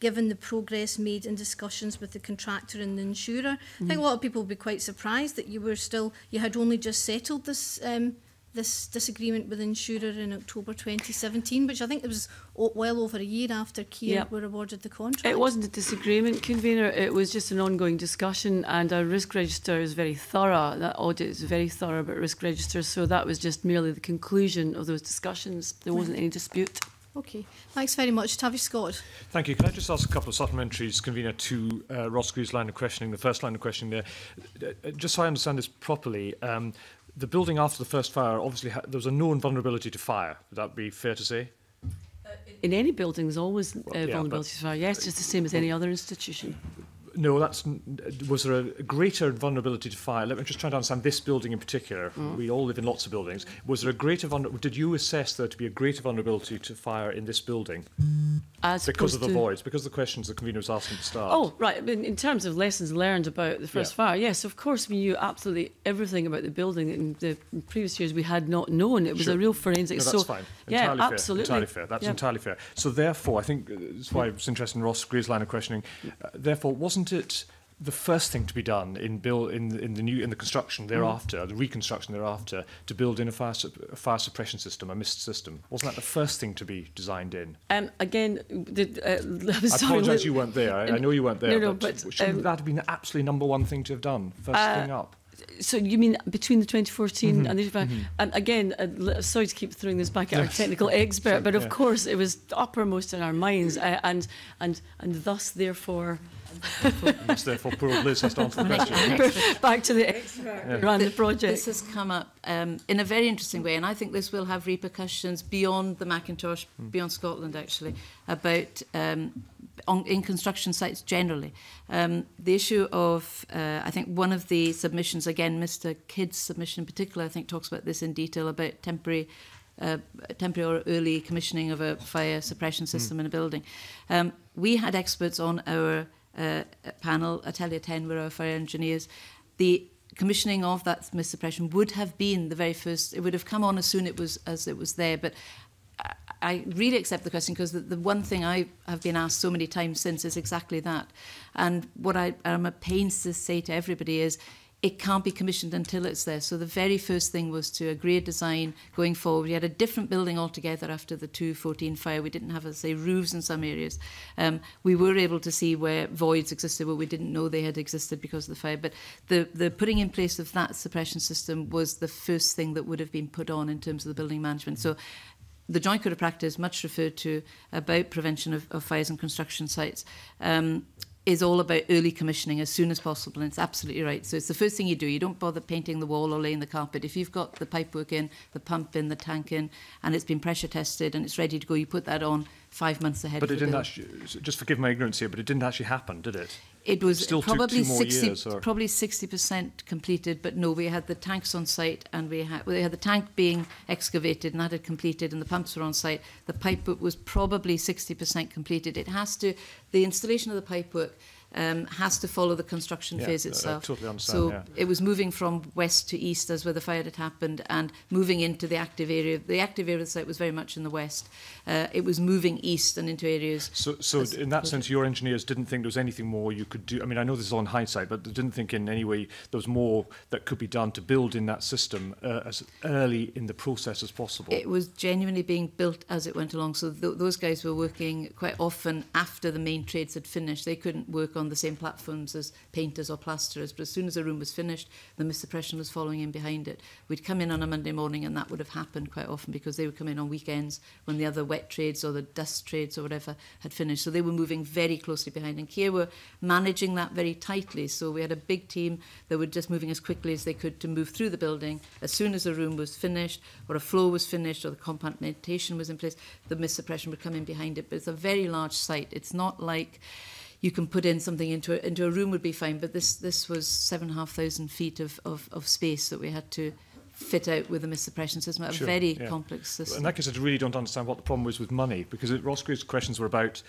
Speaker 1: given the progress made in discussions with the contractor and the insurer. Mm I think mm. a lot of people would be quite surprised that you were still, you had only just settled this um, this disagreement with insurer in October 2017, which I think it was well over a year after Kia
Speaker 2: yep.
Speaker 1: were awarded the contract.
Speaker 2: It wasn't a disagreement, convener. It was just an ongoing discussion, and our risk register is very thorough. That audit is very thorough about risk registers, so that was just merely the conclusion of those discussions. There wasn't any dispute.
Speaker 1: Okay, thanks very much. Tavish Scott.
Speaker 7: Thank you. Can I just ask a couple of supplementaries, Convener, to uh, Ross Grew's line of questioning, the first line of questioning there? Uh, uh, just so I understand this properly, um, the building after the first fire, obviously there was a known vulnerability to fire. Would that be fair to say?
Speaker 2: in any building, there's always uh,
Speaker 7: well, yeah,
Speaker 2: vulnerability to fire. Yes, just the same as any other institution.
Speaker 7: No, that's. Was there a greater vulnerability to fire? Let me just try to understand this building in particular. Mm. We all live in lots of buildings. Was there a greater vulnerability? Did you assess there to be a greater vulnerability to fire in this building?
Speaker 2: As
Speaker 7: because of the voids, because of the questions the convener was asking to start.
Speaker 2: Oh, right. I mean, in terms of lessons learned about the first
Speaker 7: yeah.
Speaker 2: fire, yes, of course, we knew absolutely everything about the building in the previous years we had not known. It was
Speaker 7: sure.
Speaker 2: a real forensic.
Speaker 7: No, that's
Speaker 2: so,
Speaker 7: fine. Entirely yeah, fair.
Speaker 2: absolutely.
Speaker 7: Entirely fair. That's
Speaker 2: yeah.
Speaker 7: entirely fair. So, therefore, I think uh, that's why it's interesting Ross Greer's line of questioning. Uh, therefore, wasn't isn't it the first thing to be done in build in in the new in the construction
Speaker 2: mm.
Speaker 7: thereafter, mm. the reconstruction thereafter, to build in a fire, a fire suppression system, a mist system. Wasn't that the first thing to be designed in?
Speaker 2: Um, again, uh,
Speaker 7: I apologise you weren't there. I, I, um, know you weren't there.
Speaker 2: No, no,
Speaker 7: but,
Speaker 2: but
Speaker 7: shouldn't
Speaker 2: um,
Speaker 7: that have been the absolutely number one thing to have done? First
Speaker 2: uh,
Speaker 7: thing up
Speaker 2: so you mean between the 2014
Speaker 7: mm-hmm.
Speaker 2: and the mm-hmm. again uh, sorry to keep throwing this back at yes. our technical expert but of
Speaker 7: yeah.
Speaker 2: course it was uppermost in our minds uh, and and and thus therefore
Speaker 7: it's poor Liz has to answer the question.
Speaker 2: Back to the expert around the project.
Speaker 3: This has come up um, in a very interesting way, and I think this will have repercussions beyond the Macintosh, mm. beyond Scotland actually, about um, on, in construction sites generally. Um, the issue of, uh, I think one of the submissions, again, Mr. Kidd's submission in particular, I think talks about this in detail about temporary uh, temporary or early commissioning of a fire suppression hmm. system mm. in a building. Um, we had experts on our uh, panel at Elliot Hen were our fire engineers, the commissioning of that mist suppression would have been the very first, it would have come on as soon it was, as it was there. But I, I really accept the question because the, the one thing I have been asked so many times since is exactly that. And what I am at pains to say to everybody is, it can't be commissioned until it's there. So the very first thing was to agree a design going forward. We had a different building altogether after the 214 fire. We didn't have, as say, roofs in some areas. Um, we were able to see where voids existed, where we didn't know they had existed because of the fire. But the, the putting in place of that suppression system was the first thing that would have been put on in terms of the building management. So the Joint Code of Practice, much referred to about prevention of, of fires and construction sites, um, is all about early commissioning as soon as possible, and it's absolutely right. So it's the first thing you do. You don't bother painting the wall or laying the carpet. If you've got the pipework in, the pump in, the tank in, and it's been pressure tested and it's ready to go, you put that on five months ahead.
Speaker 7: But it didn't
Speaker 3: bill.
Speaker 7: actually. Just forgive my ignorance here, but it didn't actually happen, did it?
Speaker 3: It was
Speaker 7: Still
Speaker 3: probably
Speaker 7: two, two
Speaker 3: 60
Speaker 7: years,
Speaker 3: probably 60 completed, but no, we had the tanks on site, and we had we had the tank being excavated, and that had completed, and the pumps were on site. The pipe was probably 60 completed. It has to the installation of the pipe work um, has to follow the construction
Speaker 7: yeah,
Speaker 3: phase
Speaker 7: itself. I,
Speaker 3: I
Speaker 7: totally understand,
Speaker 3: so
Speaker 7: yeah.
Speaker 3: it was moving from west to east as where the fire had happened and moving into the active area. The active area of the site was very much in the west. Uh, it was moving east and into areas.
Speaker 7: So, so in that sense, your engineers didn't think there was anything more you could do. I mean, I know this is all in hindsight, but they didn't think in any way there was more that could be done to build in that system uh, as early in the process as possible.
Speaker 3: It was genuinely being built as it went along. So th those guys were working quite often after the main trades had finished. They couldn't work on the same platforms as painters or plasterers. But as soon as a room was finished, the Miss was following in behind it. We'd come in on a Monday morning and that would have happened quite often because they would come in on weekends when the other wet trades or the dust trades or whatever had finished. So they were moving very closely behind. And Kia were managing that very tightly. So we had a big team that were just moving as quickly as they could to move through the building. As soon as a room was finished or a floor was finished or the compartmentation was in place, the Miss would come in behind it. But it's a very large site. It's not like you can put in something into a, into a room would be fine. But this this was seven and a half thousand feet of, of, of space that we had to fit out with a mist suppression system, a
Speaker 7: sure,
Speaker 3: very
Speaker 7: yeah.
Speaker 3: complex system.
Speaker 7: In that case, I really don't understand what the problem was with money, because it, Roscoe's questions were about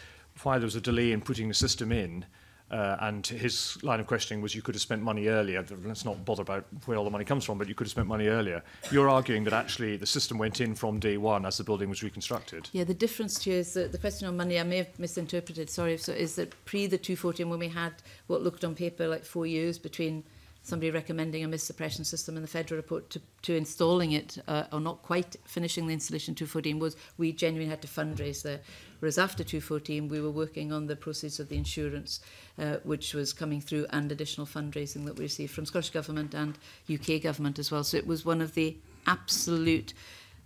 Speaker 7: why there was a delay in putting the system in, Uh, and his line of questioning was you could have spent money earlier. Let's not bother about where all the money comes from, but you could have spent money earlier. You're arguing that actually the system went in from day one as the building was reconstructed.
Speaker 3: Yeah, the difference to is that the question on money, I may have misinterpreted, sorry, so is that pre the 214 when we had what looked on paper like four years between somebody recommending a mist suppression system in the federal report to, to installing it uh, or not quite finishing the installation 214 was we genuinely had to fundraise there. Whereas after 2014, we were working on the proceeds of the insurance, uh, which was coming through, and additional fundraising that we received from Scottish Government and UK Government as well. So it was one of the absolute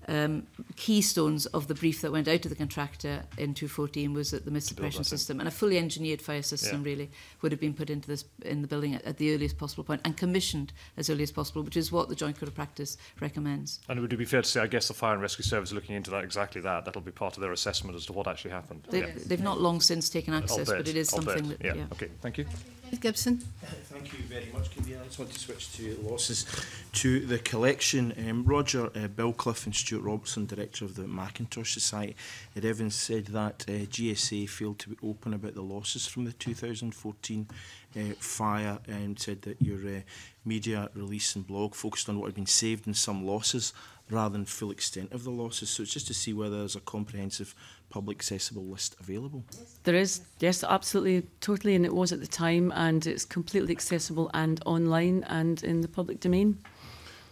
Speaker 3: um, keystones of the brief that went out to the contractor in 214 was that the mist suppression system and a fully engineered fire system
Speaker 7: yeah.
Speaker 3: really would have been put into this in the building at, at the earliest possible point and commissioned as early as possible, which is what the Joint Code of Practice recommends.
Speaker 7: And would it be fair to say, I guess the Fire and Rescue Service are looking into that exactly that. That'll be part of their assessment as to what actually happened.
Speaker 3: They,
Speaker 7: yeah.
Speaker 3: They've not long since taken access, but it is something that...
Speaker 7: Yeah.
Speaker 3: yeah.
Speaker 7: Okay, thank you. Thank you.
Speaker 1: Gibson.
Speaker 8: Thank you very much, Convener. I just want to switch to losses to the collection. Um, Roger uh, Billcliff and Stuart Robertson, Director of the Macintosh Society, at Evans said that uh, GSA failed to be open about the losses from the 2014 uh, fire and said that your uh, media release and blog focused on what had been saved and some losses rather than full extent of the losses. So it's just to see whether there's a comprehensive public accessible list available.
Speaker 2: There is, yes, absolutely, totally, and it was at the time, and it's completely accessible and online and in the public domain.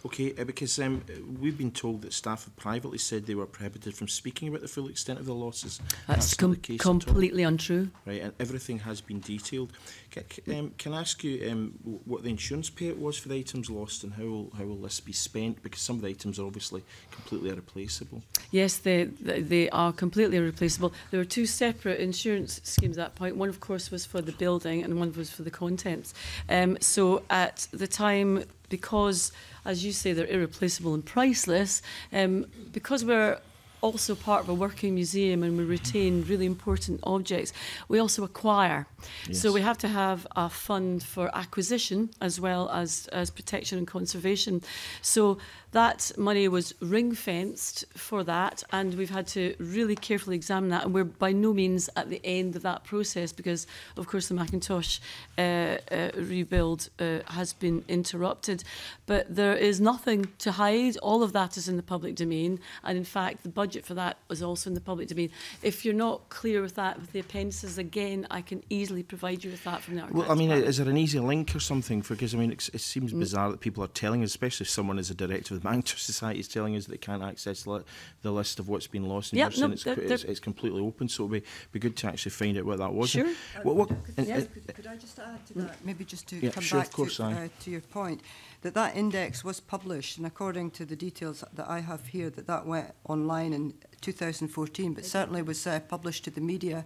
Speaker 8: Okay, eh, because um, we've been told that staff have privately said they were prohibited from speaking about the full extent of the losses.
Speaker 2: That's,
Speaker 8: That's
Speaker 2: com
Speaker 8: the
Speaker 2: completely untrue.
Speaker 8: Right, and everything has been detailed. Can, um, can I ask you um, what the insurance payout was for the items lost and how will, how will this be spent? Because some of the items are obviously completely irreplaceable.
Speaker 2: Yes, they, they are completely irreplaceable. There were two separate insurance schemes at that point. One, of course, was for the building and one was for the contents. Um, so at the time, because as you say, they're irreplaceable and priceless. Um, because we're also part of a working museum and we retain really important objects, we also acquire.
Speaker 8: Yes.
Speaker 2: So we have to have a fund for acquisition as well as, as protection and conservation. So that money was ring fenced for that, and we've had to really carefully examine that. And we're by no means at the end of that process because, of course, the Macintosh uh, uh, rebuild uh, has been interrupted. But there is nothing to hide. All of that is in the public domain, and in fact, the budget budget for that is also in the public domain. If you're not clear with that with the appendices, again, I can easily provide you with that from the
Speaker 8: Well, I mean,
Speaker 2: department.
Speaker 8: is there an easy link or something? Because, I mean, it,
Speaker 2: it
Speaker 8: seems mm. bizarre that people are telling us, especially if someone is a director of the Manchester Society, is telling us that they can't access li the list of what's been lost. And yep,
Speaker 2: no,
Speaker 8: it's,
Speaker 2: they're,
Speaker 8: they're it's, it's, completely open, so would be, be good to actually find out what that was.
Speaker 2: Sure.
Speaker 8: What, what,
Speaker 5: could,
Speaker 8: and, yes, uh,
Speaker 5: could, could I just add to mm. that? Maybe just to
Speaker 8: yeah,
Speaker 5: come
Speaker 8: sure,
Speaker 5: back to, uh, to your point. that that index was published, and according to the details that I have here, that that went online in 2014, but certainly was uh, published to the media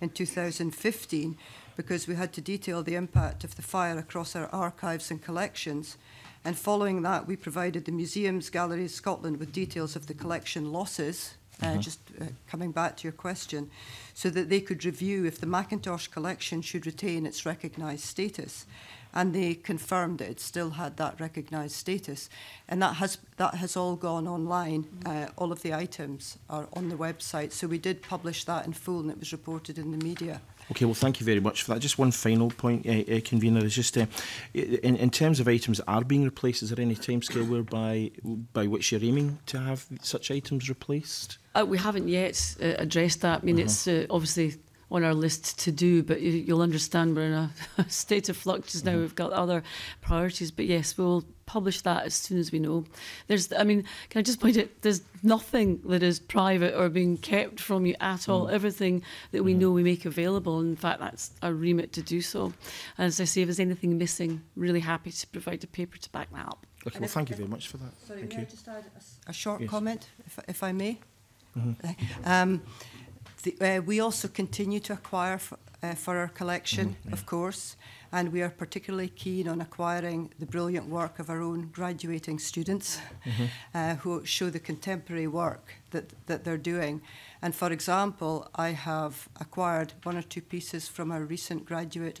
Speaker 5: in 2015 because we had to detail the impact of the fire across our archives and collections. And following that, we provided the Museums Galleries Scotland with details of the collection losses, uh, mm -hmm. just uh, coming back to your question, so that they could review if the Macintosh collection should retain its recognised status. and they confirmed that it still had that recognised status. And that has, that has all gone online. Mm -hmm. uh, all of the items are on the website. So we did publish that in full and it was reported in the media.
Speaker 8: Okay, well, thank you very much for that. Just one final point, uh, uh, convener, is just uh, in, in terms of items that are being replaced, is there any timescale whereby by which you're aiming to have such items replaced?
Speaker 2: Uh, we haven't yet uh, addressed that. I mean, uh -huh. it's uh, obviously on our list to do, but you'll understand we're in a state of flux just now.
Speaker 7: Mm
Speaker 2: We've got other priorities, but yes, we'll publish that as soon as we know. There's, I mean, can I just point out, there's nothing that is private or being kept from you at all.
Speaker 7: Mm.
Speaker 2: Everything that we mm. know we make available. In fact, that's our remit to do so. And as I say, if there's anything missing, really happy to provide a paper to back that up.
Speaker 8: Okay, well, thank you very much for that.
Speaker 5: Sorry,
Speaker 8: thank
Speaker 5: may
Speaker 8: you.
Speaker 5: I just add a, a short
Speaker 8: yes.
Speaker 5: comment, if, if I may?
Speaker 8: Mm -hmm.
Speaker 5: um, The, uh, we also continue to acquire uh, for our collection,
Speaker 8: mm-hmm.
Speaker 5: of course, and we are particularly keen on acquiring the brilliant work of our own graduating students
Speaker 8: mm-hmm.
Speaker 5: uh, who show the contemporary work that, that they're doing. And for example, I have acquired one or two pieces from our recent graduate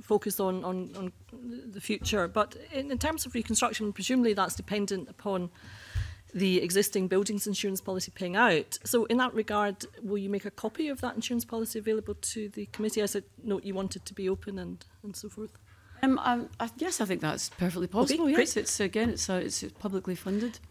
Speaker 9: focus on, on, on the future. But in, in terms of reconstruction, presumably that's dependent upon the existing buildings insurance policy paying out. So in that regard, will you make a copy of that insurance policy available to the committee? I said, no, you wanted to be open and, and so forth.
Speaker 2: Um, I, I, yes, I think that's perfectly possible.
Speaker 9: Okay, oh,
Speaker 2: yes, great. it's again, it's, uh, it's publicly funded.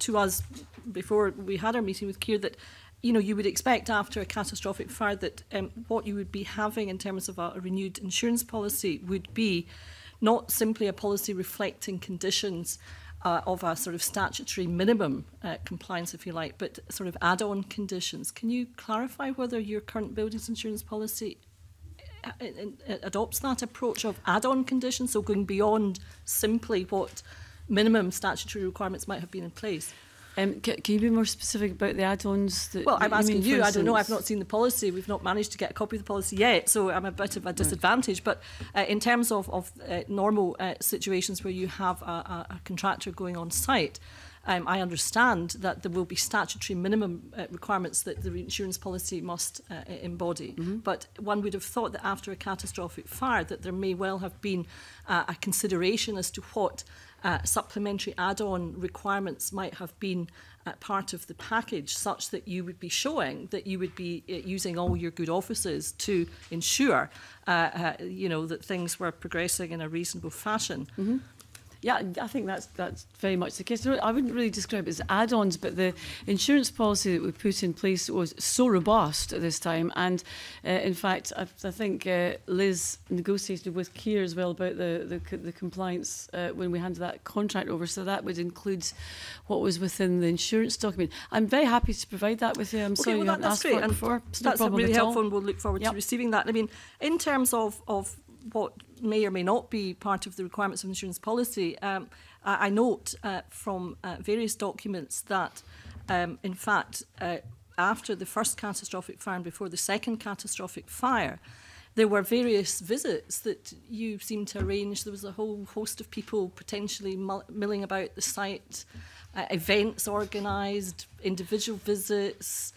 Speaker 9: to us before we had our meeting with Keir that you know, you would expect after a catastrophic fire that um, what you would be having in terms of a, a renewed insurance policy would be not simply a policy reflecting conditions uh, of a sort of statutory minimum uh, compliance, if you like, but sort of add-on conditions. Can you clarify whether your current buildings insurance policy uh, adopts that approach of add-on conditions, so going beyond simply what minimum statutory requirements might have been in place?
Speaker 2: Um, can, can, you be more specific about the add-ons? That,
Speaker 9: well, I'm asking you.
Speaker 2: you
Speaker 9: I don't know. I've not seen the policy. We've not managed to get a copy of the policy yet, so I'm a bit of a disadvantage. Right. But uh, in terms of, of uh, normal uh, situations where you have a, a, a contractor going on site, um, I understand that there will be statutory minimum uh, requirements that the insurance policy must uh, e-, embody. Mm -hmm. But one would have thought that after a catastrophic fire, that there may well have been uh, a consideration as to what uh, supplementary add-on requirements might have been uh, part of the package such that you would be showing that you would be uh, using all your good offices to ensure uh, uh, you know that things were progressing in a reasonable fashion. Mm -hmm.
Speaker 2: Yeah, I think that's that's very much the case. I wouldn't really describe it as add-ons, but the insurance policy that we put in place was so robust at this time. And uh, in fact, I, I think uh, Liz negotiated with Keir as well about the the, the compliance uh, when we handed that contract over. So that would include what was within the insurance document. I'm very happy to provide that with you. I'm okay, sorry well,
Speaker 9: you
Speaker 2: haven't asked great. for it before. It's
Speaker 9: that's
Speaker 2: no
Speaker 9: really
Speaker 2: helpful, all.
Speaker 9: and we'll look forward
Speaker 2: yep.
Speaker 9: to receiving that. I mean, in terms of of what may or may not be part of the requirements of insurance policy, um, I, I note uh, from uh, various documents that, um, in fact, uh, after the first catastrophic fire and before the second catastrophic fire, there were various visits that you seemed to arrange. There was a whole host of people potentially milling about the site, uh, events organised, individual visits,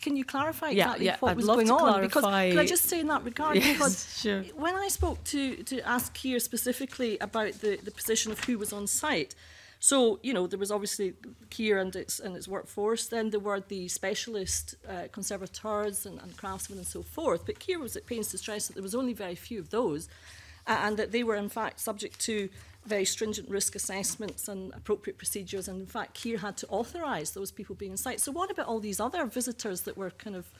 Speaker 9: Can you clarify exactly
Speaker 2: yeah,
Speaker 9: what
Speaker 2: I'd
Speaker 9: was going on? Because can I just say in that regard,
Speaker 2: yes,
Speaker 9: because
Speaker 2: sure.
Speaker 9: when I spoke to to ask here specifically about the the position of who was on site, so you know there was obviously Kier and its and its workforce. Then there were the specialist uh, conservators and, and craftsmen and so forth. But Kier was at pains to stress that there was only very few of those, uh, and that they were in fact subject to very stringent risk assessments and appropriate procedures, and in fact, Keir had to authorise those people being inside. So, what about all these other visitors that were kind of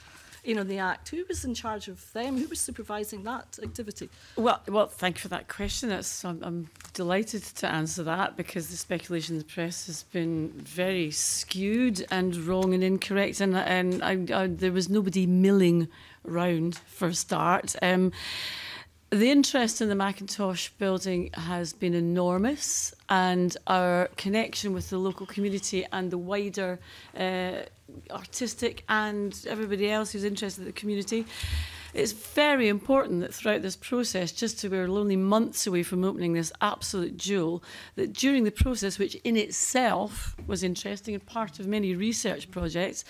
Speaker 9: you know, the Act. Who was in charge of them? Who was supervising that activity?
Speaker 2: Well, well, thank you for that question. That's, I'm, I'm delighted to answer that because the speculation in the press has been very skewed and wrong and incorrect, and and I, I, there was nobody milling around for a start. Um, the interest in the Macintosh building has been enormous, and our connection with the local community and the wider uh, artistic and everybody else who's interested in the community It's very important that throughout this process, just to we're only months away from opening this absolute jewel, that during the process, which in itself was interesting and part of many research projects,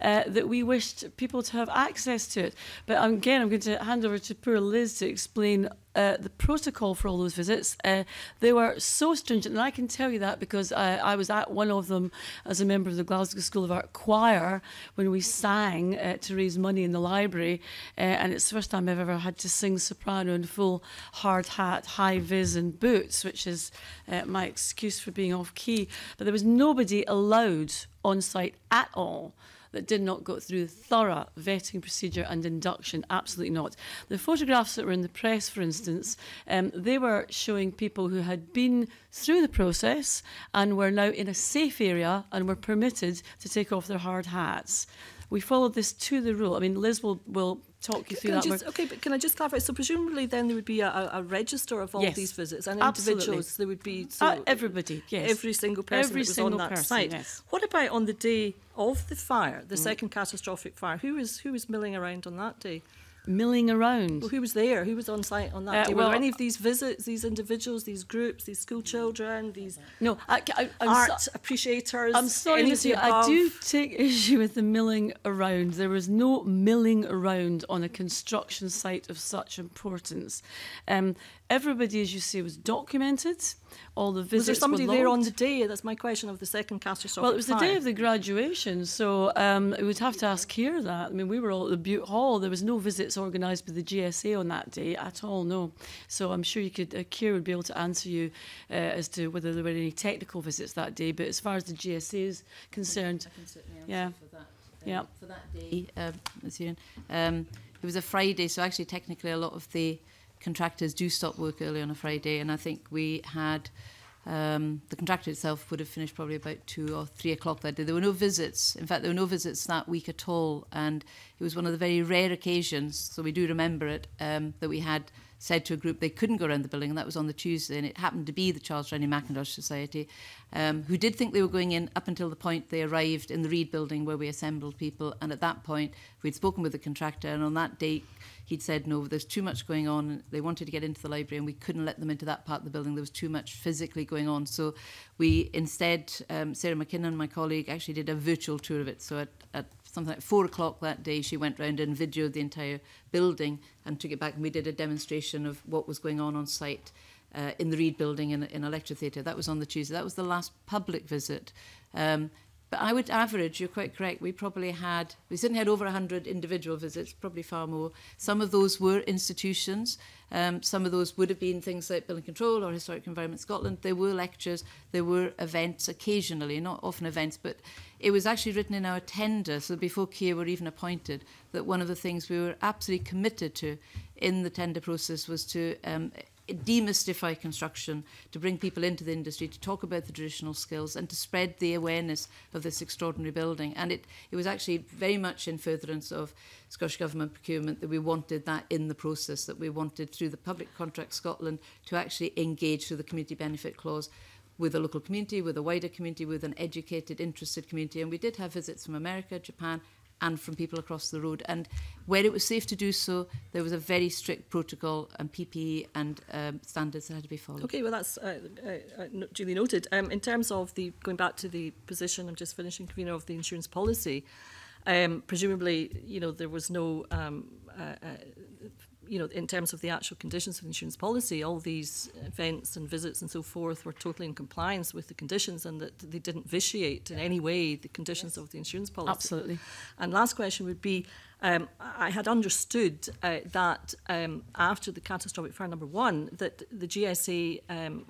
Speaker 2: uh, that we wished people to have access to it. But again, I'm going to hand over to poor Liz to explain Uh, the protocol for all those visits. Uh, they were so stringent, and I can tell you that because I, I, was at one of them as a member of the Glasgow School of Art choir when we sang uh, to raise money in the library, uh, and it's the first time I've ever had to sing soprano in full hard hat, high vis, and boots, which is uh, my excuse for being off key. But there was nobody allowed on site at all. that did not go through thorough vetting procedure and induction. Absolutely not. The photographs that were in the press, for instance, um, they were showing people who had been through the process and were now in a safe area and were permitted to take off their hard hats. We followed this to the rule. I mean, Liz will, will talk you through
Speaker 9: can
Speaker 2: that.
Speaker 9: Just, okay, but can I just clarify? So presumably then there would be a, a register of all
Speaker 2: yes,
Speaker 9: these visits and individuals. There would be so
Speaker 2: uh, everybody, yes,
Speaker 9: every single person
Speaker 2: every
Speaker 9: that was on that
Speaker 2: person,
Speaker 9: site.
Speaker 2: Yes.
Speaker 9: What about on the day of the fire, the
Speaker 2: mm.
Speaker 9: second catastrophic fire? Who was who was milling around on that day?
Speaker 2: milling around.
Speaker 9: Well, who was there? Who was on site on that
Speaker 2: uh,
Speaker 9: day?
Speaker 2: Well,
Speaker 9: Were any of these visits, these individuals, these groups, these school children, these
Speaker 2: no I, I,
Speaker 9: art
Speaker 2: so,
Speaker 9: appreciators?
Speaker 2: I'm sorry, Missy, I do take issue with the milling around. There was no milling around on a construction site of such importance. Um, Everybody, as you say, was documented. All the visits.
Speaker 9: Was there somebody there on the day? That's my question of the second Castor
Speaker 2: Well, it was
Speaker 9: fire.
Speaker 2: the day of the graduation, so um, we would have to ask here that. I mean, we were all at the Butte Hall. There was no visits organised by the GSA on that day at all. No, so I'm sure you could. Uh, Keir would be able to answer you uh, as to whether there were any technical visits that day. But as far as the GSA is concerned, yeah,
Speaker 3: for that, um,
Speaker 2: yeah,
Speaker 3: for that day, uh, um, it was a Friday, so actually technically a lot of the contractors do stop work early on a Friday, and I think we had um, the contractor itself would have finished probably about two or three o'clock that day. There were no visits. In fact, there were no visits that week at all, and it was one of the very rare occasions. So we do remember it um, that we had said to a group they couldn't go around the building, and that was on the Tuesday, and it happened to be the Charles Rennie Mackintosh Society, um, who did think they were going in up until the point they arrived in the Reed building where we assembled people. And at that point, we'd spoken with the contractor, and on that date, he'd said, No, there's too much going on. They wanted to get into the library, and we couldn't let them into that part of the building. There was too much physically going on. So we instead, um, Sarah McKinnon, my colleague, actually did a virtual tour of it. So at, at something like four o'clock that day, she went round and videoed the entire building and took it back. And we did a demonstration of what was going on on site uh, in the Reed building in, in a lecture theatre. That was on the Tuesday. That was the last public visit. Um, But I would average, you're quite correct, we probably had, we certainly had over 100 individual visits, probably far more. Some of those were institutions. Um, some of those would have been things like Building Control or Historic Environment Scotland. There were lectures, there were events occasionally, not often events, but it was actually written in our tender, so before Kia were even appointed, that one of the things we were absolutely committed to in the tender process was to um, demystify construction, to bring people into the industry, to talk about the traditional skills, and to spread the awareness of this extraordinary building. And it, it was actually very much in furtherance of Scottish Government procurement that we wanted that in the process, that we wanted through the Public Contract Scotland to actually engage through the Community Benefit Clause with a local community, with a wider community, with an educated, interested community. And we did have visits from America, Japan, and from people across the road. And where it was safe to do so, there was a very strict protocol and PPE and um, standards that had to be followed.
Speaker 9: Okay, well, that's uh, uh, uh duly noted. Um, in terms of the going back to the position, I'm just finishing, know, of the insurance policy. Um, presumably, you know, there was no um, uh, uh, you know, in terms of the actual conditions of the insurance policy, all these events and visits and so forth were totally in compliance with the conditions and that they didn't vitiate in any way the conditions yes. of the insurance policy.
Speaker 2: Absolutely.
Speaker 9: And last question would be, um, I had understood uh, that um, after the catastrophic fire number one, that the GSA um,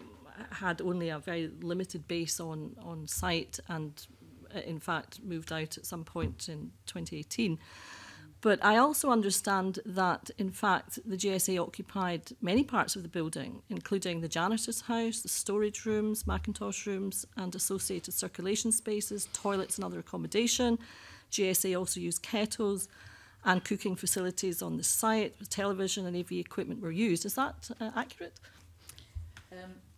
Speaker 9: had only a very limited base on, on site and, uh, in fact, moved out at some point in 2018. But I also understand that, in fact, the GSA occupied many parts of the building, including the janitor's house, the storage rooms, Macintosh rooms, and associated circulation spaces, toilets, and other accommodation. GSA also used kettles and cooking facilities on the site. Television and AV equipment were used. Is that uh, accurate?
Speaker 3: Um,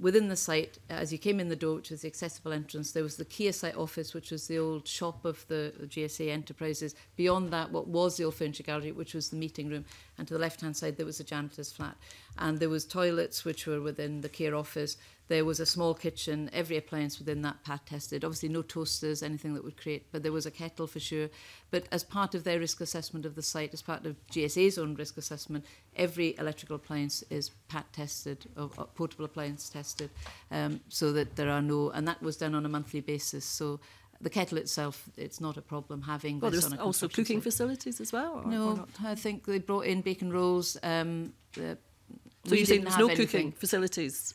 Speaker 3: within the site, uh, as you came in the door, which was the accessible entrance, there was the Kia site office, which was the old shop of the GSA enterprises. Beyond that, what was the old furniture gallery, which was the meeting room and to the left-hand side there was a janitor's flat. And there was toilets which were within the care office. There was a small kitchen, every appliance within that pat tested. Obviously no toasters, anything that would create, but there was a kettle for sure. But as part of their risk assessment of the site, as part of GSA's own risk assessment, every electrical appliance is pat tested, or, or portable appliance tested, um, so that there are no, and that was done on a monthly basis. So the kettle itself, it's not a problem having
Speaker 9: well,
Speaker 3: this on a
Speaker 9: also cooking
Speaker 3: site.
Speaker 9: facilities as well? Or,
Speaker 3: no,
Speaker 9: or
Speaker 3: I think they brought in bacon rolls. Um, the,
Speaker 9: so you're saying there's no
Speaker 3: anything.
Speaker 9: cooking facilities?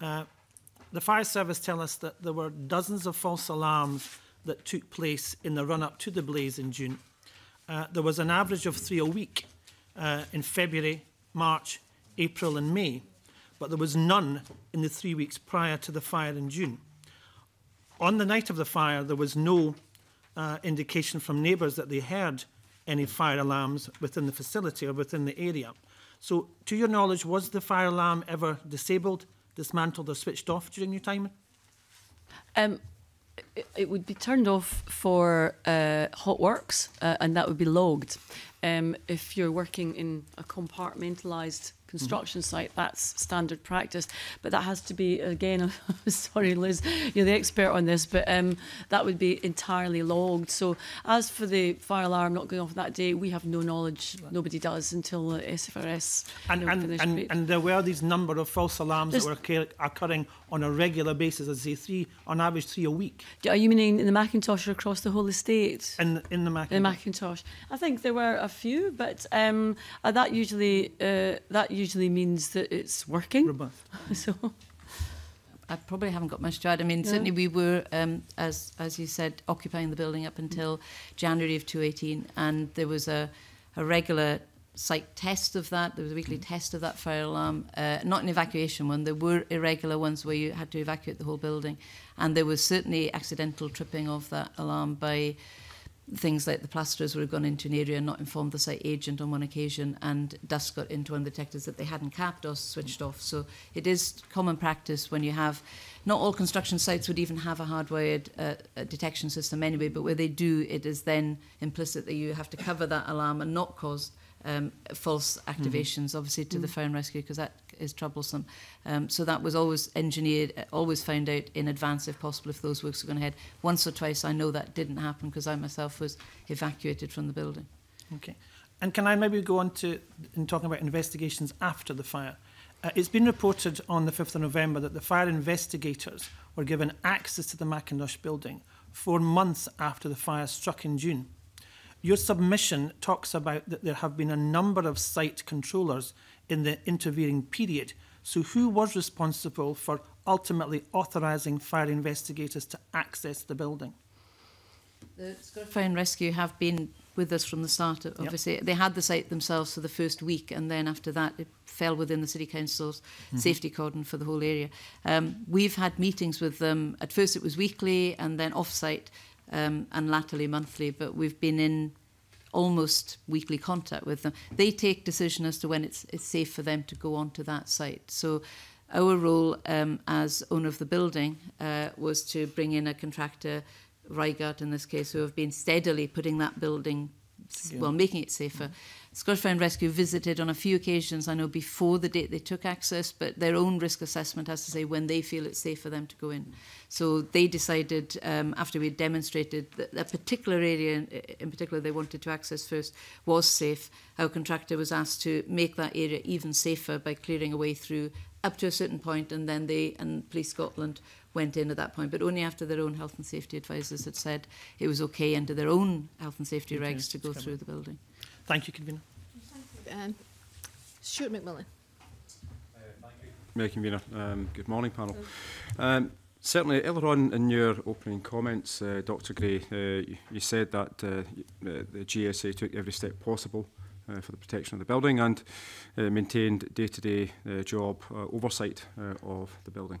Speaker 2: Uh, the
Speaker 10: fire service tell us that there were dozens of false alarms that took place in the run-up to the blaze in June uh, there was an average of three a week uh, in February, March, April and May, but there was none in the three weeks prior to the fire in June. On the night of the fire, there was no uh, indication from neighbours that they heard any fire alarms within the facility or within the area. So, to your knowledge, was the fire alarm ever disabled, dismantled or switched off during your time?
Speaker 2: Um, it would be turned off for uh, hot works, uh, and that would be logged. Um, if you're working in a compartmentalized construction mm -hmm. site, that's standard practice. But that has to be again. sorry, Liz, you're the expert on this, but um, that would be entirely logged. So as for the fire alarm not going off that day, we have no knowledge. Right. Nobody does until the SFRS.
Speaker 10: And
Speaker 2: you know,
Speaker 10: and, and, and, there were these number of false alarms
Speaker 2: There's,
Speaker 10: that were occurring on a regular basis, as I say, three, on average three a week.
Speaker 2: Are you meaning in the Macintosh or across the whole estate?
Speaker 10: In, in the Macintosh.
Speaker 2: In the Macintosh. I think there were a few, but um, uh, that usually uh, that usually means that it's working.
Speaker 10: Robust.
Speaker 2: so...
Speaker 3: I probably haven't got much to add. I mean, yeah. certainly we were, um, as as you said, occupying the building up mm. until January of 2018, and there was a, a regular site test of that. There was a weekly mm. test of that fire alarm. Um, uh, not an evacuation one. There were irregular ones where you had to evacuate the whole building. And there was certainly accidental tripping of that alarm by things like the plasterers would have gone into an area and not informed the site agent on one occasion and dust got into one of the detectors that they hadn't capped or switched off. So it is common practice when you have, not all construction sites would even have a hardwired uh, detection system anyway, but where they do, it is then implicit that you have to cover that alarm and not cause um, false hmm. activations, mm. obviously, to mm. the phone hmm. rescue, because that is troublesome. Um, so that was always engineered, uh, always found out in advance, if possible, if those works were going ahead. Once or twice, I know that didn't happen because I myself was evacuated from the building.
Speaker 10: Okay. And can I maybe go on to in talking about investigations after the fire? Uh, it's been reported on the 5th of November that the fire investigators were given access to the Macintosh building four months after the fire struck in June your submission talks about that there have been a number of site controllers in the intervening period. So who was responsible for ultimately authorising fire investigators to access the building?
Speaker 3: The Scottish Fire and Rescue have been with us from the start, obviously. Yep. They had the site themselves for the first week, and then after that, it fell within the City Council's mm-hmm. safety cordon for the whole area. Um, we've had meetings with them. At first, it was weekly, and then off site um, and latterly monthly, but we've been in almost weekly contact with them. They take decision as to when it's, it's safe for them to go on to that site. So our role um, as owner of the building uh, was to bring in a contractor, Rygaard in this case, who have been steadily putting that building, yeah. well, making it safer. Yeah. Mm. Scottish Rescue visited on a few occasions, I know before the date they took access, but their own risk assessment has to say when they feel it's safe for them to go in. So they decided, um, after we demonstrated that a particular area in, in particular they wanted to access first was safe, our contractor was asked to make that area even safer by clearing a way through up to a certain point, and then they and Police Scotland went in at that point, but only after their own health and safety advisors had said it was okay under their own health and safety
Speaker 10: okay,
Speaker 3: regs to go through on. the building.
Speaker 10: Thank you, Convener.
Speaker 1: Um, Stuart McMillan.
Speaker 11: Uh, thank you, Mayor Convener. Um, good morning, panel. Um, Certainly, earlier on in your opening comments, uh, Dr Gray, uh, you said that uh, uh the GSA took every step possible uh, for the protection of the building and uh, maintained day-to-day -day, uh, job uh, oversight uh, of the building.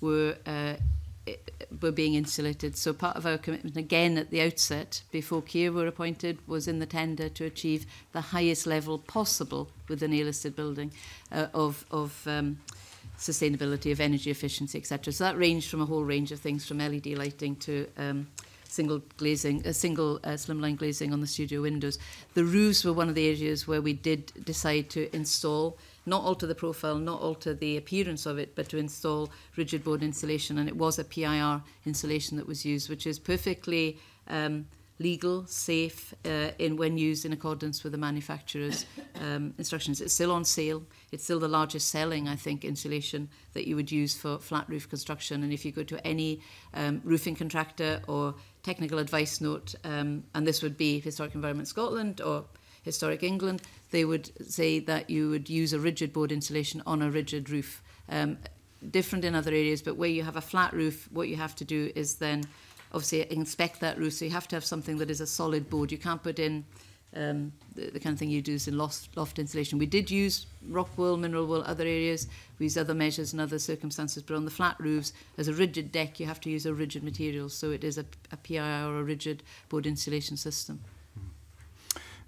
Speaker 3: were uh, were being insulated. So part of our commitment, again at the outset, before Kier were appointed, was in the tender to achieve the highest level possible an a listed building uh, of, of um, sustainability, of energy efficiency, etc. So that ranged from a whole range of things, from LED lighting to um, single glazing, a uh, single uh, slimline glazing on the studio windows. The roofs were one of the areas where we did decide to install uh, not alter the profile, not alter the appearance of it, but to install rigid board insulation. And it was a PIR insulation that was used, which is perfectly um, legal, safe, uh, in when used in accordance with the manufacturer's um, instructions. It's still on sale. It's still the largest selling, I think, insulation that you would use for flat roof construction. And if you go to any um, roofing contractor or technical advice note, um, and this would be Historic Environment Scotland or Historic England, they would say that you would use a rigid board insulation on a rigid roof. Um, different in other areas, but where you have a flat roof, what you have to do is then obviously inspect that roof. So you have to have something that is a solid board. You can't put in um, the, the kind of thing you do is in loft, loft insulation. We did use rock wool, mineral wool, other areas. We use other measures and other circumstances, but on the flat roofs, as a rigid deck, you have to use a rigid material. So it is a, a PIR or a rigid board insulation system.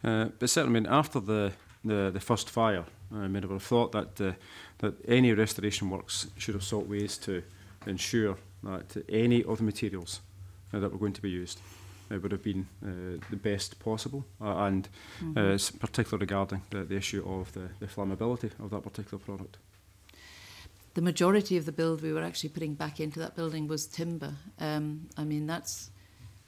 Speaker 11: Uh, but certainly, I mean, after the, the, the first fire, I mean, I would have thought that, uh, that any restoration works should have sought ways to ensure that any of the materials uh, that were going to be used uh, would have been uh, the best possible, uh, and
Speaker 3: mm
Speaker 11: -hmm. uh, particularly regarding the, the issue of the, the flammability of that particular product.
Speaker 3: The majority of the build we were actually putting back into that building was timber. Um, I mean, that's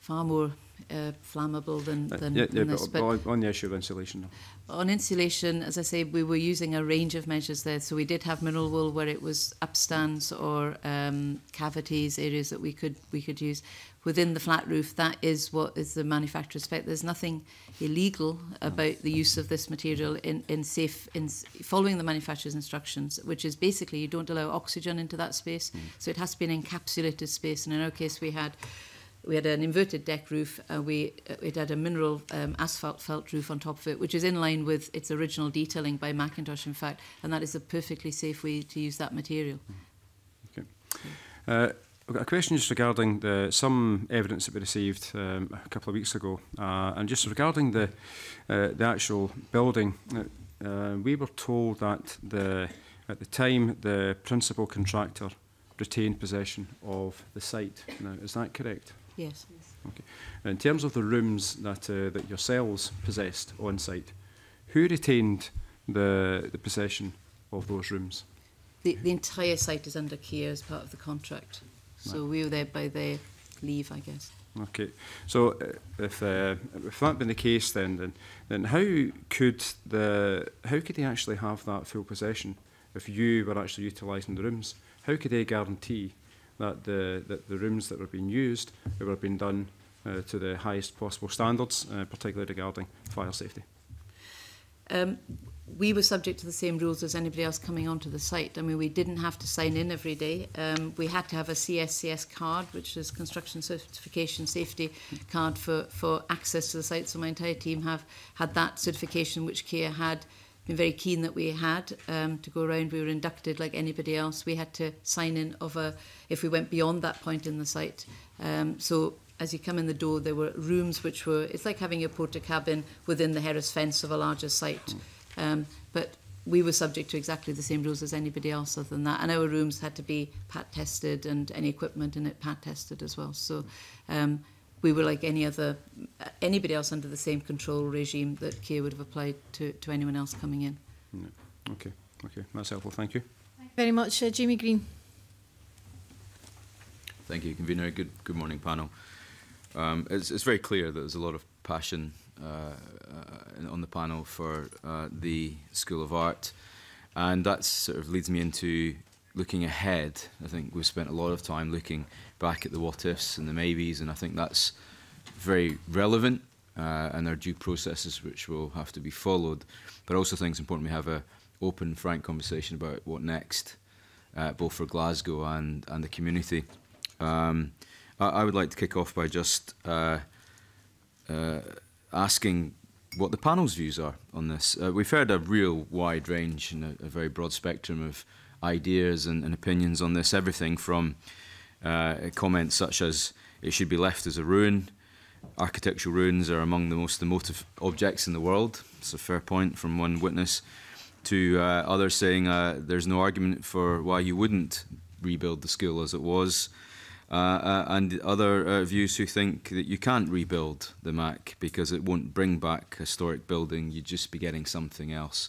Speaker 3: far more uh, flammable than,
Speaker 11: uh,
Speaker 3: than,
Speaker 11: yeah,
Speaker 3: than yeah, this.
Speaker 11: But, but on the issue of insulation.
Speaker 3: On insulation, as I say, we were using a range of measures there. So we did have mineral wool where it was upstands or um, cavities, areas that we could we could use. Within the flat roof, that is what is the manufacturer's spec. There's nothing illegal about the use of this material in, in safe, in following the manufacturer's instructions, which is basically you don't allow oxygen into that space. Mm. So it has to be an encapsulated space. And in our case, we had we had an inverted deck roof and we uh, it had a mineral um, asphalt felt roof on top of it which is in line with its original detailing by Macintosh in fact and that is a perfectly safe way to use that material.
Speaker 11: Hmm. Okay. Uh, got a question just regarding the, some evidence that we received um, a couple of weeks ago, uh, and just regarding the uh, the actual building. Uh, uh we were told that the at the time the principal contractor retained possession of the site. Now, is that correct?
Speaker 3: Yes.
Speaker 11: Okay. In terms of the rooms that, uh, that yourselves possessed on site, who retained the, the possession of those rooms?
Speaker 3: The, the entire site is under care as part of the contract. So right. we were there by their leave, I guess.
Speaker 11: Okay. So uh, if uh, if that been the case, then then then how could the how could they actually have that full possession if you were actually utilising the rooms? How could they guarantee that the, that the rooms that were being used were being done uh, to the highest possible standards, uh, particularly regarding fire safety.
Speaker 3: Um, we were subject to the same rules as anybody else coming onto the site. I mean, we didn't have to sign in every day. Um, we had to have a CSCS card, which is Construction Certification Safety Card for, for access to the site. So my entire team have had that certification, which Kia had been very keen that we had um, to go around. We were inducted like anybody else. We had to sign in of a if we went beyond that point in the site. Um, so as you come in the door, there were rooms which were it's like having a porter cabin within the Harris fence of a larger site. Um, but we were subject to exactly the same rules as anybody else other than that. And our rooms had to be pat tested and any equipment in it pat tested as well. So um, we were like any other uh, anybody else under the same control regime that Kier would have applied to, to anyone else coming in.
Speaker 11: No. Okay, okay, that's helpful. Thank you.
Speaker 1: Thank you very much, uh, Jamie Green.
Speaker 12: Thank you, convener. Good good morning, panel. Um, it's, it's very clear that there's a lot of passion uh, uh, on the panel for uh, the School of Art, and that sort of leads me into looking ahead, I think we've spent a lot of time looking back at the what ifs and the maybes, and I think that's very relevant uh, and there are due processes which will have to be followed. But I also think it's important we have an open, frank conversation about what next, uh, both for Glasgow and, and the community. Um, I, I, would like to kick off by just uh, uh asking what the panel's views are on this. Uh, we've heard a real wide range and a, a very broad spectrum of ideas and, and opinions on this, everything from uh, comments such as it should be left as a ruin, architectural ruins are among the most emotive objects in the world. It's a fair point from one witness to uh, others saying uh, there's no argument for why you wouldn't rebuild the school as it was. Uh, uh and other uh, views who think that you can't rebuild the MAC because it won't bring back historic building, you'd just be getting something else.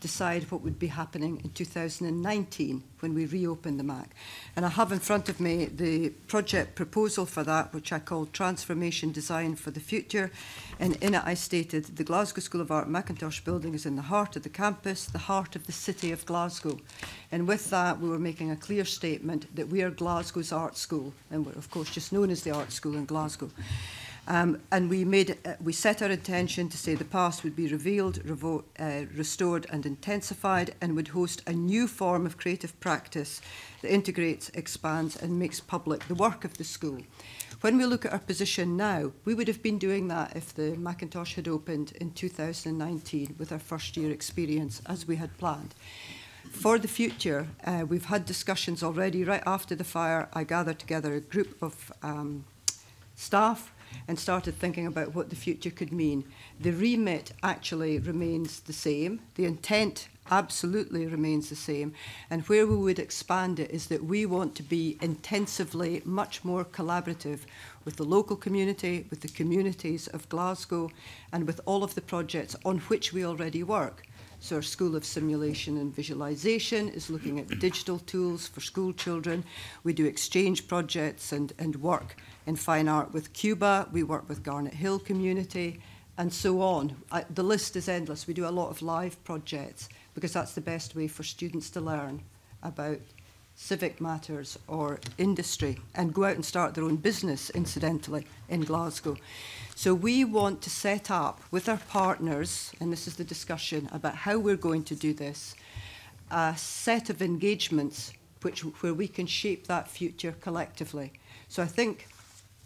Speaker 5: decide what would be happening in 2019 when we reopen the MAC. And I have in front of me the project proposal for that, which I call Transformation Design for the Future. And in it I stated, the Glasgow School of Art Macintosh building is in the heart of the campus, the heart of the city of Glasgow. And with that, we were making a clear statement that we are Glasgow's art school. And we're, of course, just known as the art school in Glasgow. Um, and we, made, uh, we set our intention to say the past would be revealed, revo- uh, restored, and intensified, and would host a new form of creative practice that integrates, expands, and makes public the work of the school. When we look at our position now, we would have been doing that if the Macintosh had opened in 2019 with our first year experience as we had planned. For the future, uh, we've had discussions already. Right after the fire, I gathered together a group of um, staff and started thinking about what the future could mean. The remit actually remains the same. The intent absolutely remains the same. And where we would expand it is that we want to be intensively much more collaborative with the local community, with the communities of Glasgow, and with all of the projects on which we already work. So our School of Simulation and Visualization is looking at digital tools for school children. We do exchange projects and, and work in fine art with Cuba, we work with Garnet Hill Community, and so on. I, the list is endless. We do a lot of live projects because that's the best way for students to learn about civic matters or industry and go out and start their own business, incidentally, in Glasgow. So we want to set up with our partners, and this is the discussion about how we're going to do this, a set of engagements which, where we can shape that future collectively. So I think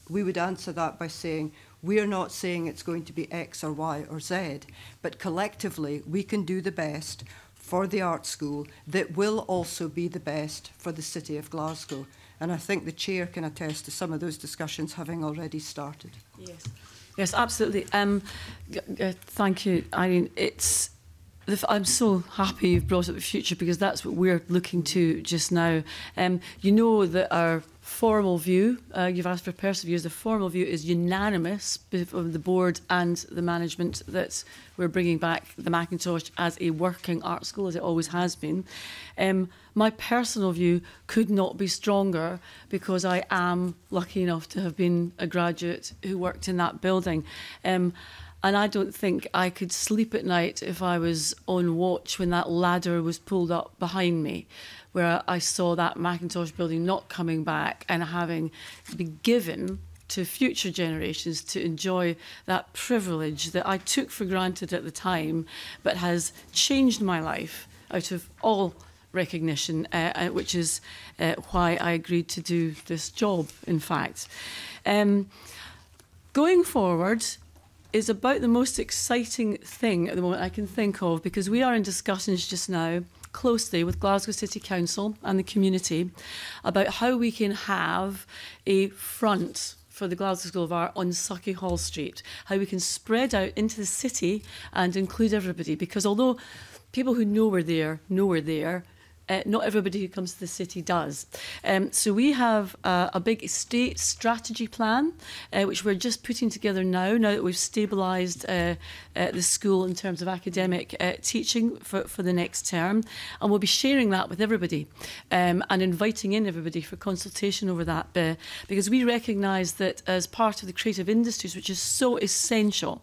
Speaker 5: we would answer that by saying, we're not saying it's going to be X or Y or Z, but collectively we can do the best for the art school that will also be the best for the city of Glasgow. And I think the chair can attest to some of those discussions having already started.
Speaker 2: Yes, yes, absolutely. Um, uh, thank you, Irene. It's I'm so happy you've brought up the future because that's what we're looking to just now. Um, you know that our formal view, uh, you've asked for views. the formal view is unanimous of the board and the management that we're bringing back the Macintosh as a working art school, as it always has been. Um, my personal view could not be stronger because I am lucky enough to have been a graduate who worked in that building. Um, and I don't think I could sleep at night if I was on watch when that ladder was pulled up behind me where I saw that Macintosh building not coming back and having be given to future generations to enjoy that privilege that I took for granted at the time, but has changed my life out of all recognition, uh, uh, which is uh, why I agreed to do this job, in fact. Um, going forward, is about the most exciting thing at the moment I can think of because we are in discussions just now closely with Glasgow City Council and the community about how we can have a front for the Glasgow School of Art on Sucky Hall Street, how we can spread out into the city and include everybody. Because although people who know we're there know we're there, uh, not everybody who comes to the city does. Um, so we have uh, a big estate strategy plan, uh, which we're just putting together now, now that we've stabilised uh, uh, the school in terms of academic uh, teaching for, for the next term. And we'll be sharing that with everybody um, and inviting in everybody for consultation over that, uh, because we recognise that as part of the creative industries, which is so essential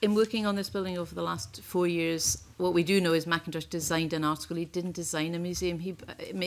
Speaker 3: in working on this building over the last four years, what we do know is Macintosh designed an article. He didn't design a museum. He,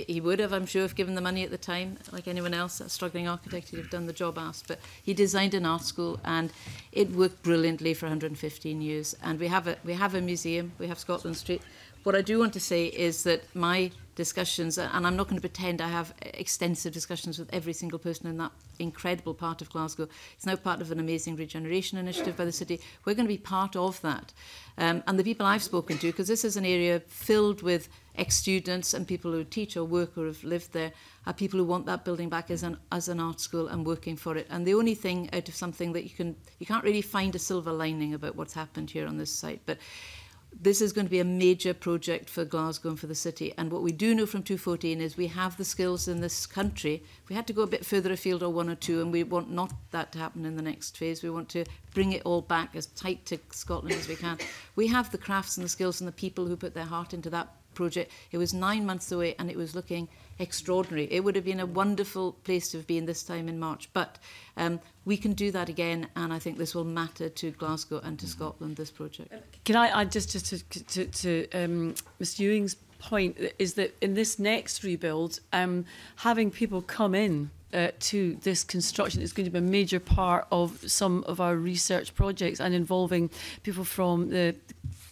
Speaker 3: he would have, I'm sure, if given the money at the time, like anyone else, a struggling architect, he'd have done the job asked. But he designed an article, and it worked brilliantly for 115 years. And we have a, we have a museum. We have Scotland Street. What I do want to say is that my discussions, and I'm not going to pretend I have extensive discussions with every single person in that incredible part of Glasgow. It's now part of an amazing regeneration initiative by the city. We're going to be part of that. Um, and the people I've spoken to, because this is an area filled with ex-students and people who teach or work or have lived there, are people who want that building back as an, as an art school and working for it. And the only thing out of something that you can, you can't really find a silver lining about what's happened here on this site. But this is going to be a major project for Glasgow and for the city. And what we do know from 214 is we have the skills in this country. We had to go a bit further afield or one or two, and we want not that to happen in the next phase. We want to bring it all back as tight to Scotland as we can. We have the crafts and the skills and the people who put their heart into that project. It was nine months away, and it was looking – extraordinary. It would have been a wonderful place to have been this time in March, but um, we can do that again, and I think this will matter to Glasgow and to mm-hmm. Scotland. This project.
Speaker 2: Um, can I, I just just to to, to um, Ms Ewing's point is that in this next rebuild, um, having people come in uh, to this construction is going to be a major part of some of our research projects and involving people from the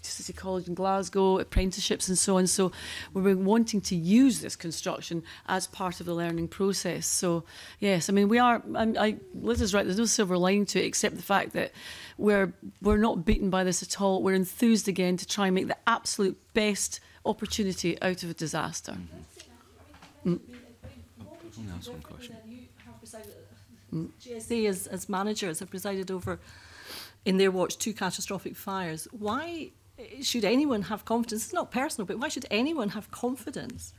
Speaker 2: City College in Glasgow, apprenticeships and so on. So we're wanting to use this construction as part of the learning process. So yes, I mean we are. I, I, Liz is right. There's no silver lining to it except the fact that we're we're not beaten by this at all. We're enthused again to try and make the absolute best opportunity out of a disaster. Mm-hmm.
Speaker 9: Mm-hmm. one question. GSA as, as managers have presided over in their watch two catastrophic fires. Why should anyone have confidence? It's not personal, but why should anyone have confidence?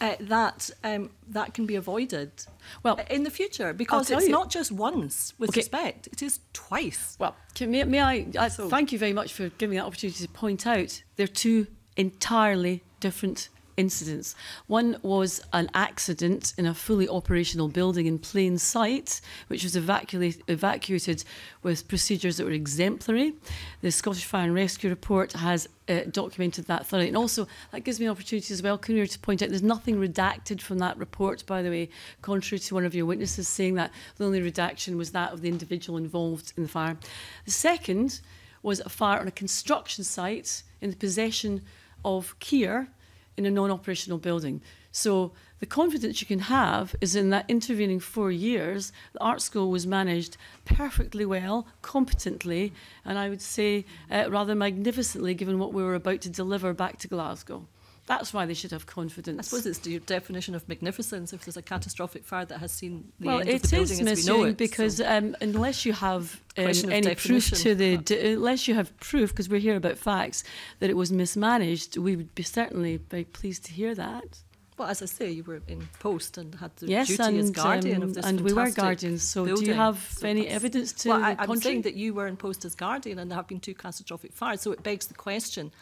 Speaker 9: Uh, that um, that can be avoided well in the future because it's you. not just once with okay. respect it is twice
Speaker 2: well can, may, may I, I so, thank you very much for giving that opportunity to point out they're two entirely different incidents. One was an accident in a fully operational building in plain sight, which was evacuate, evacuated with procedures that were exemplary. The Scottish Fire and Rescue report has uh, documented that thoroughly. And also, that gives me an opportunity as well, Kinnear, to point out there's nothing redacted from that report, by the way, contrary to one of your witnesses saying that the only redaction was that of the individual involved in the fire. The second was a fire on a construction site in the possession of Kier, in a non-operational building. So the confidence you can have is in that intervening four years, the art school was managed perfectly well, competently, and I would say uh, rather magnificently given what we were about to deliver back to Glasgow. that's why they should have confidence.
Speaker 9: I suppose it's the definition of magnificence. If there's a catastrophic fire that has seen the
Speaker 2: well,
Speaker 9: end of the building
Speaker 2: as
Speaker 9: we know it,
Speaker 2: because so. um, unless you have um, any proof to the, d- unless you have proof, because we're here about facts that it was mismanaged, we would be certainly very pleased to hear that.
Speaker 9: Well, as I say, you were in post and had the
Speaker 2: yes,
Speaker 9: duty
Speaker 2: and,
Speaker 9: as guardian
Speaker 2: um,
Speaker 9: of this
Speaker 2: and we were guardians. So,
Speaker 9: building.
Speaker 2: do you have
Speaker 9: so
Speaker 2: any evidence to?
Speaker 9: Well, I, am saying that you were in post as guardian, and there have been two catastrophic fires. So it begs the question: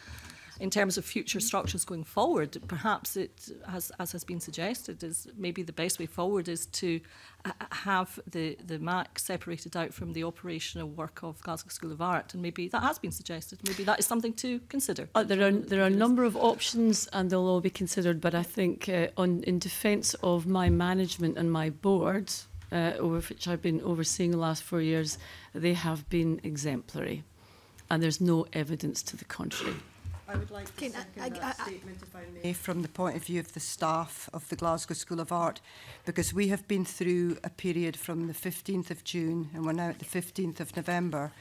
Speaker 9: in terms of future structures going forward, perhaps it, has, as has been suggested, is maybe the best way forward is to uh, uh, have the, the MAC separated out from the operational work of Glasgow School of Art, and maybe that has been suggested. Maybe that is something to consider.
Speaker 2: Uh, there are there are a number of options, and they'll all be considered. But I think uh, on in defence of my management and my board, uh, over which I've been overseeing the last four years, they have been exemplary, and there's no evidence to the contrary.
Speaker 5: I would like to
Speaker 1: second I, I,
Speaker 5: that
Speaker 1: I,
Speaker 5: statement, if I may. From the point of view of the staff of the Glasgow School of Art, because we have been through a period from the 15th of June, and we're now at the 15th of November,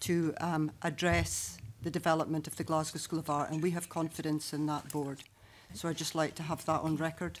Speaker 5: to um, address the development of the Glasgow School of Art, and we have confidence in that board. So I'd just like to have that on record.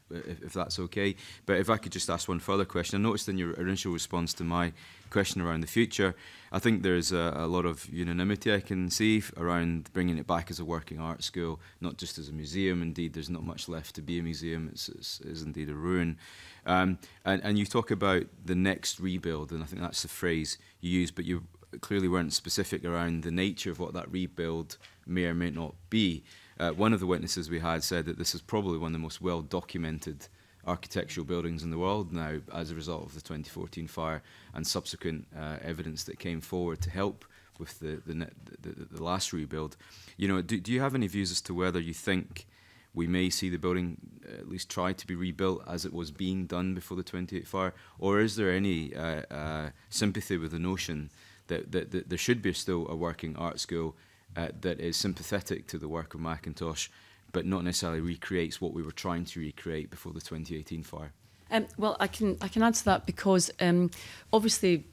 Speaker 12: uh, if, if that's okay. But if I could just ask one further question. I noticed in your initial response to my question around the future, I think there's a, a lot of unanimity I can see around bringing it back as a working art school, not just as a museum. Indeed, there's not much left to be a museum. It's, it's, it's indeed a ruin. Um, and, and you talk about the next rebuild, and I think that's the phrase you use, but you clearly weren't specific around the nature of what that rebuild may or may not be. Uh, one of the witnesses we had said that this is probably one of the most well documented architectural buildings in the world now as a result of the 2014 fire and subsequent uh, evidence that came forward to help with the the, the, the last rebuild. You know, do, do you have any views as to whether you think we may see the building uh, at least try to be rebuilt as it was being done before the 28 fire, or is there any uh, uh, sympathy with the notion that, that, that there should be still a working art school uh, that is sympathetic to the work of Macintosh, but not necessarily recreates what we were trying to recreate before the 2018 fire.
Speaker 2: Um, well, I can I can answer that because um, obviously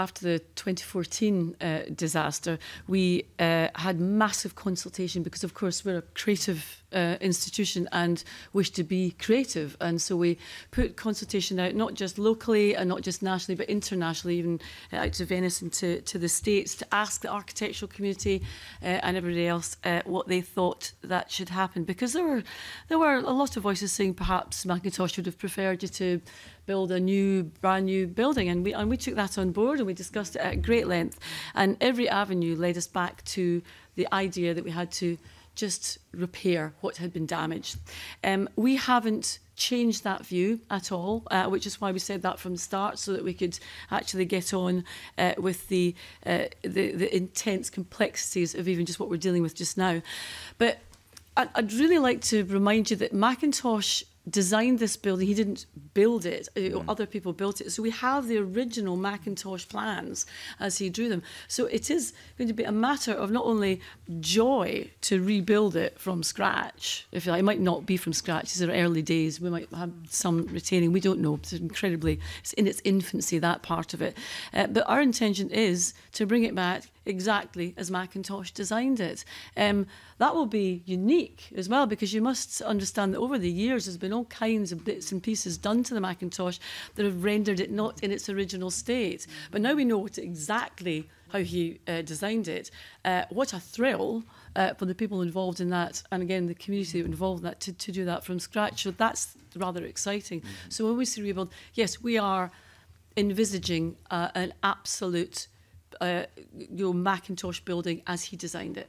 Speaker 2: after the 2014 uh, disaster, we uh, had massive consultation because, of course, we're a creative uh, institution and wish to be creative. And so we put consultation out, not just locally and not just nationally, but internationally, even uh, out to Venice and to, to the States, to ask the architectural community uh, and everybody else uh, what they thought that should happen. Because there were, there were a lot of voices saying perhaps Macintosh would have preferred you to build a new, brand new building. And we, and we took that on board and we discussed it at great length. And every avenue led us back to the idea that we had to just repair what had been damaged. Um, we haven't changed that view at all, uh, which is why we said that from the start, so that we could actually get on uh, with the, uh, the, the intense complexities of even just what we're dealing with just now. But I'd really like to remind you that Macintosh designed this building. He didn't build it. Mm. Other people built it. So we have the original Macintosh plans as he drew them. So it is going to be a matter of not only joy to rebuild it from scratch, if you like. It might not be from scratch. These are early days. We might have some retaining. We don't know. It's incredibly, it's in its infancy, that part of it. Uh, but our intention is to bring it back exactly as Macintosh designed it. Um, that will be unique as well because you must understand that over the years there's been all kinds of bits and pieces done to the Macintosh that have rendered it not in its original state. But now we know exactly how he uh, designed it. Uh, what a thrill uh, for the people involved in that, and again the community involved in that to, to do that from scratch. So that's rather exciting. Mm -hmm. So when we see rebuild, yes, we are envisaging uh, an absolute uh, you know, Macintosh building as he designed it.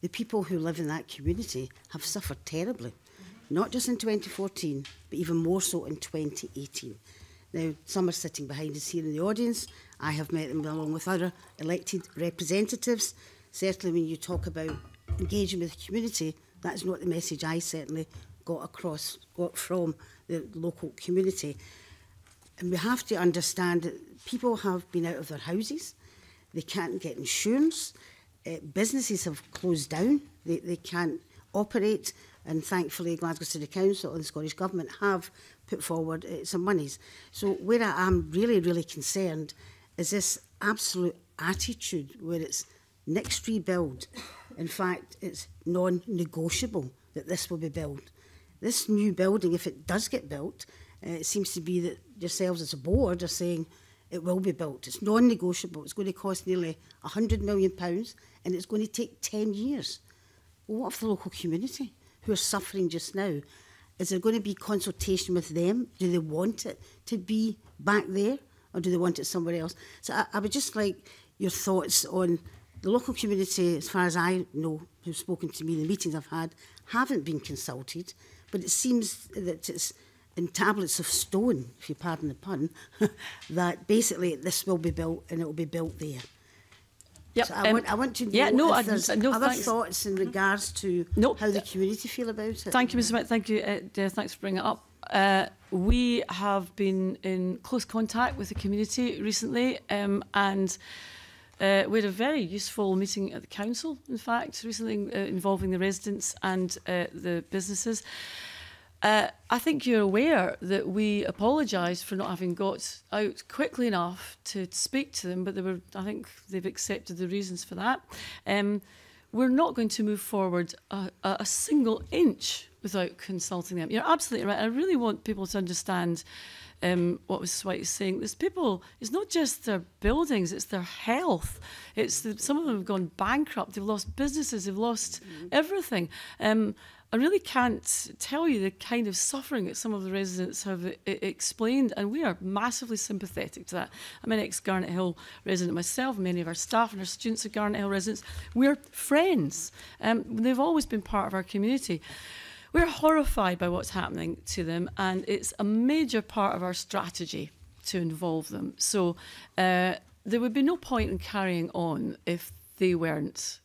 Speaker 13: The people who live in that community have suffered terribly, not just in 2014, but even more so in 2018. Now, some are sitting behind us here in the audience. I have met them along with other elected representatives. Certainly, when you talk about engaging with the community, that's not the message I certainly got across, got from the local community. And we have to understand that people have been out of their houses, they can't get insurance, uh, businesses have closed down, they, they can't operate, and thankfully Glasgow City Council and the Scottish Government have put forward uh, some monies. So where I am really, really concerned is this absolute attitude where it's next rebuild. In fact, it's non-negotiable that this will be built. This new building, if it does get built, uh, it seems to be that yourselves as a board are saying – it will be built. It's non-negotiable. It's going to cost nearly £100 million and it's going to take 10 years. Well, what of the local community who are suffering just now? Is there going to be consultation with them? Do they want it to be back there or do they want it somewhere else? So I, I would just like your thoughts on the local community, as far as I know, who've spoken to me the meetings I've had, haven't been consulted, but it seems that it's in tablets of stone, if you pardon the pun, that basically this will be built and it will be built there.
Speaker 2: Yep.
Speaker 13: So I,
Speaker 2: um,
Speaker 13: want, I want to know
Speaker 2: yeah, no,
Speaker 13: if there's I,
Speaker 2: no,
Speaker 13: other
Speaker 2: thanks.
Speaker 13: thoughts in mm-hmm. regards to
Speaker 2: no,
Speaker 13: how the uh, community feel about it.
Speaker 2: Thank you, Mr. Smith. Thank you. Uh, thanks for bringing it up. Uh, we have been in close contact with the community recently, um, and uh, we had a very useful meeting at the council, in fact, recently uh, involving the residents and uh, the businesses. Uh, uh, I think you're aware that we apologised for not having got out quickly enough to speak to them, but they were, I think they've accepted the reasons for that. Um, we're not going to move forward a, a, single inch without consulting them. You're absolutely right. I really want people to understand um, what was is saying. There's people, it's not just their buildings, it's their health. It's the, Some of them have gone bankrupt, they've lost businesses, they've lost mm -hmm. everything. Um, I really can't tell you the kind of suffering that some of the residents have uh, explained, and we are massively sympathetic to that. I'm an ex Garnet Hill resident myself, many of our staff and our students are Garnet Hill residents. We're friends, um, they've always been part of our community. We're horrified by what's happening to them, and it's a major part of our strategy to involve them. So uh, there would be no point in carrying on if they weren't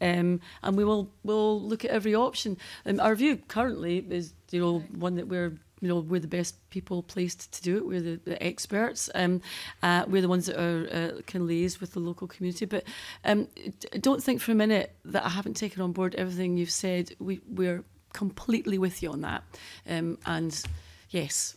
Speaker 2: um, and we will will look at every option. Um, our view currently is, you know, one that we're you know, we're the best people placed to do it. We're the, the experts. Um, uh, we're the ones that are uh, can liaise with the local community. But um, don't think for a minute that I haven't taken on board everything you've said. We we're completely with you on that. Um, and yes,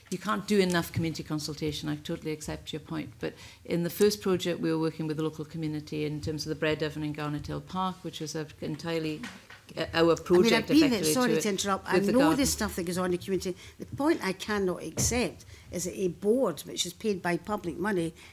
Speaker 13: you
Speaker 3: can't do enough community consultation. I totally accept your point. But in the first project, we were working with the local community in terms of the bread oven in Garnet Hill Park, which was an entirely our project
Speaker 13: I mean, I've been there, sorry
Speaker 3: to,
Speaker 13: to interrupt. I know
Speaker 3: the,
Speaker 13: the stuff that goes on in the community. The point I cannot accept is that a board which is paid by public money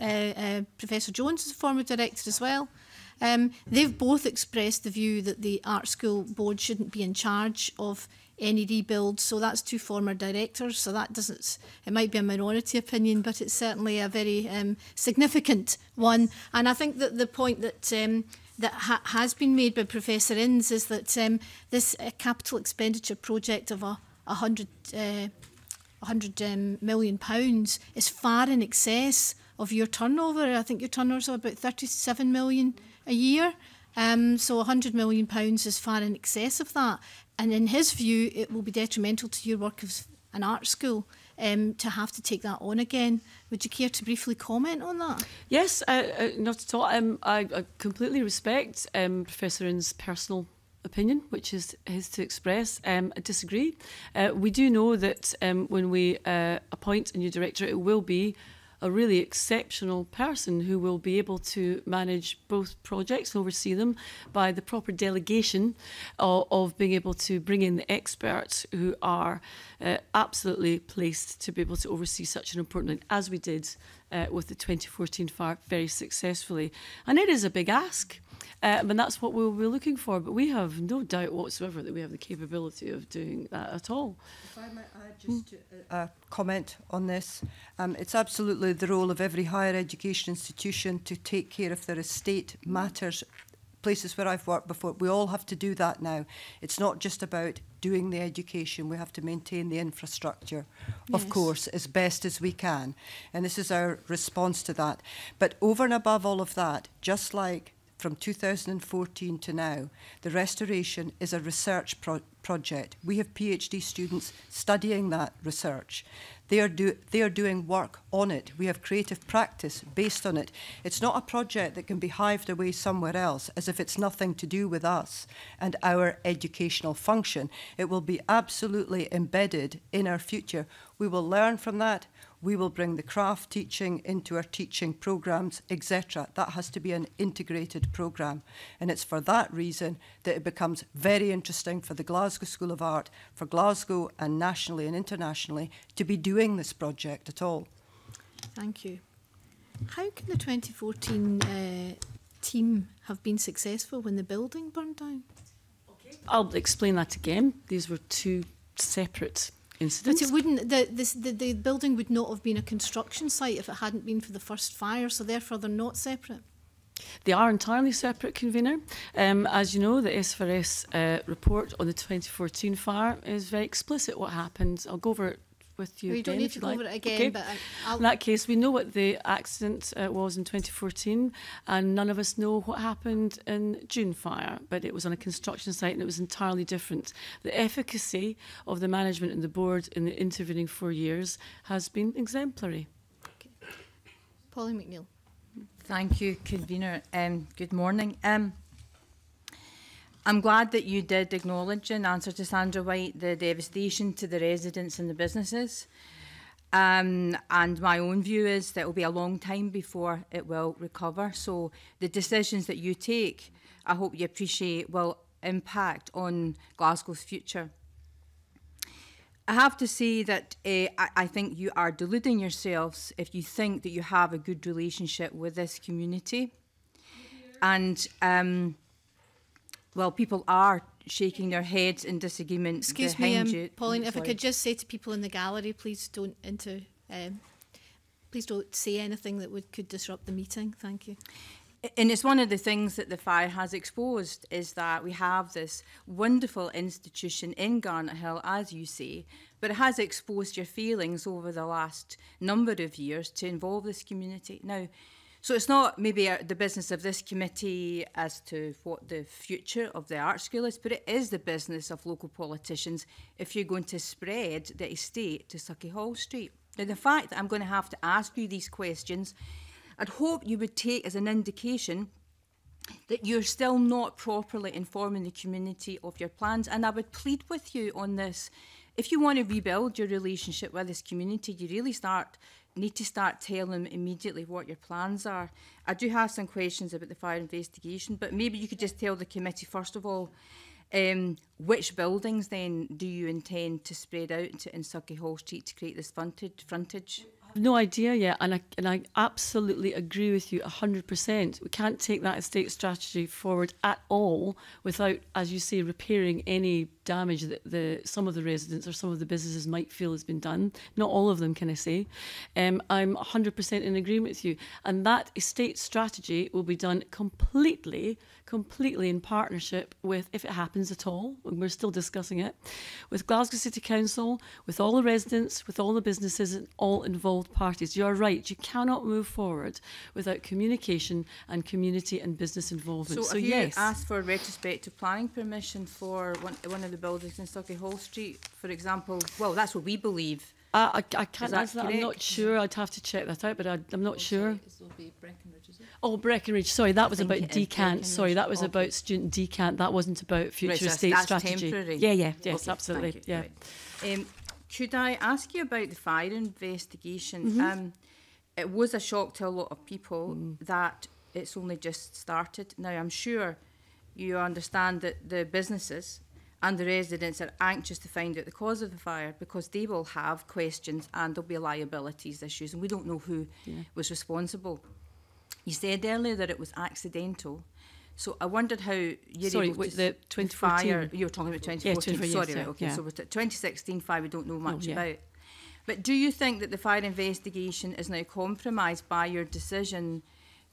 Speaker 1: uh, uh, Professor Jones is a former director as well. Um, they've both expressed the view that the Art School Board shouldn't be in charge of any rebuild. So that's two former directors. So that doesn't, it might be a minority opinion, but it's certainly a very um, significant one. And I think that the point that um, that ha has been made by Professor Innes is that um, this uh, capital expenditure project of a, a hundred, uh, hundred um, million pounds is far in excess of your turnover. I think your turnover is about 37 million pounds a year. Um, so £100 million is far in excess of that. And in his view, it will be detrimental to your work as an art school. Um, to have to take that on again. Would you care to briefly comment on that?
Speaker 2: Yes, uh, uh, not at all. Um, I, I, completely respect um, Professor In's personal opinion, which is his to express. Um, I disagree. Uh, we do know that um, when we uh, appoint a new director, it will be a really exceptional person who will be able to manage both projects and oversee them by the proper delegation of, of being able to bring in the experts who are uh, absolutely placed to be able to oversee such an important thing, as we did uh, with the 2014 FARC very successfully. And it is a big ask. Um, uh, and that's what we'll be looking for. But we have no doubt whatsoever that we have the capability of doing that at all.
Speaker 5: If I might add just mm. a, uh, a comment on this, um, it's absolutely the role of every higher education institution to take care of their estate matters places where I've worked before, we all have to do that now. It's not just about doing the education, we have to maintain the infrastructure,
Speaker 1: yes.
Speaker 5: of course, as best as we can. And this is our response to that. But over and above all of that, just like from 2014 to now, the restoration is a research pro project. We have PhD students studying that research. They are, do they are doing work on it. We have creative practice based on it. It's not a project that can be hived away somewhere else as if it's nothing to do with us and our educational function. It will be absolutely embedded in our future. We will learn from that we will bring the craft teaching into our teaching programs, etc. That has to be an integrated program. And it's for that reason that it becomes very interesting for the Glasgow School of Art, for Glasgow and nationally and internationally, to be doing this project at all.
Speaker 1: Thank you. How can the 2014 uh, team have been successful when the building burned down? Okay.
Speaker 2: I'll explain that again. These were two separate incidents.
Speaker 1: But it wouldn't, the, this, the, the building would not have been a construction site if it hadn't been for the first fire, so therefore they're not separate.
Speaker 2: They are entirely separate, convener. Um, as you know, the s uh, report on the 2014 fire is very explicit what happened. I'll go over it with you.
Speaker 1: Well, don't need to go
Speaker 2: like.
Speaker 1: over it again,
Speaker 2: okay.
Speaker 1: but I,
Speaker 2: in that case, we know what the accident uh, was in 2014, and none of us know what happened in June fire, but it was on a construction site and it was entirely different. The efficacy of the management and the board in the intervening four years has been exemplary. Okay.
Speaker 1: Polly McNeill.
Speaker 14: Thank you, convener. Um, good morning. Um, I'm glad that you did acknowledge in answer to Sandra White the devastation to the residents and the businesses. Um, and my own view is that it will be a long time before it will recover. So the decisions that you take, I hope you appreciate, will impact on Glasgow's future. I have to say that uh, I, think you are deluding yourselves if you think that you have a good relationship with this community. And um, well, people are shaking their heads in disagreement.
Speaker 1: Excuse me, um, Pauline, if I could just say to people in the gallery, please don't inter, um, please don't say anything that would could disrupt the meeting. Thank you.
Speaker 14: And it's one of the things that the fire has exposed is that we have this wonderful institution in Garnet Hill, as you say, but it has exposed your feelings over the last number of years to involve this community. Now, so it's not maybe uh, the business of this committee as to what the future of the art school is, but it is the business of local politicians if you're going to spread the estate to Sucky Hall Street. Now, the fact that I'm going to have to ask you these questions, I'd hope you would take as an indication that you're still not properly informing the community of your plans. And I would plead with you on this. If you want to rebuild your relationship with this community, you really start need to start telling them immediately what your plans are. I do have some questions about the fire investigation, but maybe you could just tell the committee first of all um, which buildings then do you intend to spread out to in Sucky Hall Street to create this frontage? frontage?
Speaker 2: no idea yet, and I and I absolutely agree with you hundred percent. We can't take that estate strategy forward at all without, as you say, repairing any damage that the some of the residents or some of the businesses might feel has been done. Not all of them, can I say? Um, I'm hundred percent in agreement with you, and that estate strategy will be done completely, completely in partnership with, if it happens at all, we're still discussing it, with Glasgow City Council, with all the residents, with all the businesses, and all involved both parties. You're right, you cannot move forward without communication and community and business involvement.
Speaker 14: So,
Speaker 2: so yes.
Speaker 14: asked for retrospective planning permission for one, one of the buildings in Stocky Hall Street, for example, well, that's what we believe.
Speaker 2: Uh, I, I, can't answer that. I'm not sure. I'd have to check that out, but I, am not oh,
Speaker 3: sure. Breckenridge,
Speaker 2: oh, Breckenridge. Sorry, that was about decant. Sorry, that was
Speaker 14: okay.
Speaker 2: about student decant. That wasn't about future
Speaker 14: right, so state
Speaker 2: strategy.
Speaker 14: Temporary.
Speaker 2: Yeah, yeah, yes,
Speaker 14: okay,
Speaker 2: absolutely. Yeah.
Speaker 14: Right. Um, should I ask you about the fire investigation?
Speaker 2: Mm-hmm.
Speaker 14: Um, it was a shock to a lot of people
Speaker 2: mm.
Speaker 14: that it's only just started. Now, I'm sure you understand that the businesses and the residents are anxious to find out the cause of the fire because they will have questions and there'll be liabilities issues, and we don't know who yeah. was responsible. You said earlier that it was accidental. So I wondered how you're
Speaker 2: Sorry,
Speaker 14: able to
Speaker 2: the 2014.
Speaker 14: You're talking about 2014.
Speaker 2: Yeah,
Speaker 14: Sorry,
Speaker 2: yes,
Speaker 14: okay.
Speaker 2: Yeah.
Speaker 14: So 2016 fire, we don't know much
Speaker 2: yeah.
Speaker 14: about. But do you think that the fire investigation is now compromised by your decision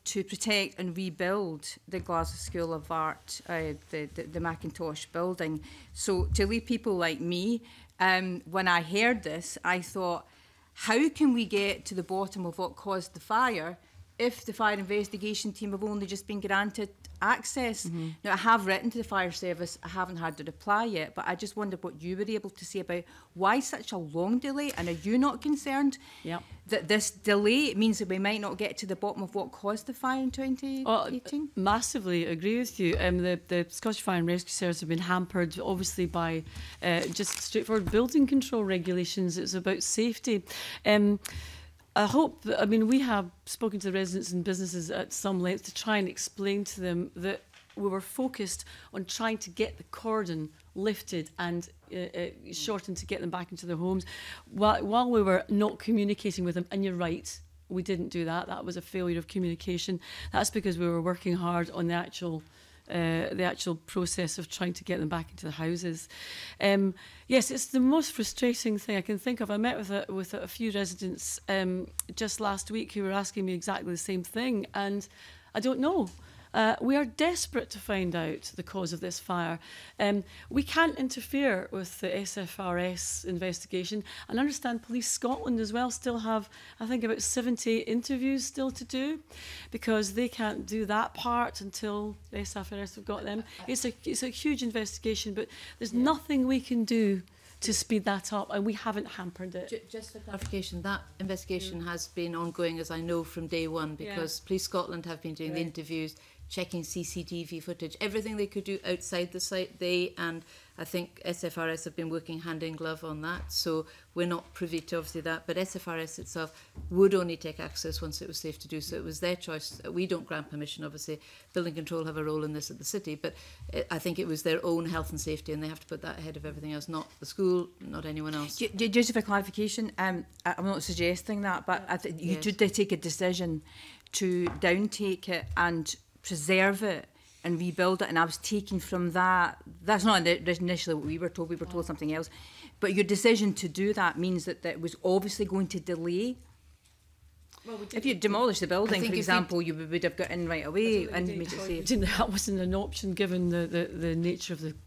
Speaker 14: to protect and rebuild the Glasgow School of Art, uh, the, the, the Macintosh building? So to leave people like me, um, when I heard this, I thought, how can we get to the bottom of what caused the fire? if the fire investigation team have only just been granted access. Mm-hmm. Now, I have written to the fire service, I haven't had a reply yet, but I just wondered what you were able to say about why such a long delay, and are you not concerned
Speaker 2: yep.
Speaker 14: that this delay means that we might not get to the bottom of what caused the fire in 2018?
Speaker 2: Well, massively agree with you. Um, the, the Scottish Fire and Rescue Service have been hampered, obviously, by uh, just straightforward building control regulations. It's about safety. Um, I hope, I mean, we have spoken to the residents and businesses at some length to try and explain to them that we were focused on trying to get the cordon lifted and uh, uh, shortened to get them back into their homes while, while we were not communicating with them. And you're right, we didn't do that. That was a failure of communication. That's because we were working hard on the actual uh, the actual process of trying to get them back into the houses. Um, yes, it's the most frustrating thing I can think of. I met with a, with a few residents um, just last week who were asking me exactly the same thing, and I don't know. Uh, we are desperate to find out the cause of this fire. Um, we can't interfere with the SFRS investigation and understand Police Scotland as well still have, I think, about 70 interviews still to do because they can't do that part until the SFRS have got them. It's a, it's a huge investigation, but there's yeah. nothing we can do to speed that up, and we haven't hampered it.
Speaker 3: just for clarification, that investigation mm. has been ongoing, as I know from day one, because yeah. Police Scotland have been doing
Speaker 2: right.
Speaker 3: the interviews. checking CCTV footage, everything they could do outside the site, they and I think SFRS have been working hand in glove on that. So we're not privy to obviously that, but SFRS itself would only take access once it was safe to do so. It was their choice. We don't grant permission, obviously. Building control have a role in this at the city, but I think it was their own health and safety, and they have to put that ahead of everything else, not the school, not anyone else.
Speaker 14: just for clarification, um, I, I'm not suggesting that, but I th you
Speaker 3: yes.
Speaker 14: did take a decision to downtake it and preserve it and rebuild it. And I was taken from that. That's not initially what we were told. We were told something else. But your decision to do that means that, that was obviously going to delay. Well, we if you demolish the building, for example, you would have got in right away and made it safe.
Speaker 2: Didn't, that wasn't an option given the, the, the nature of the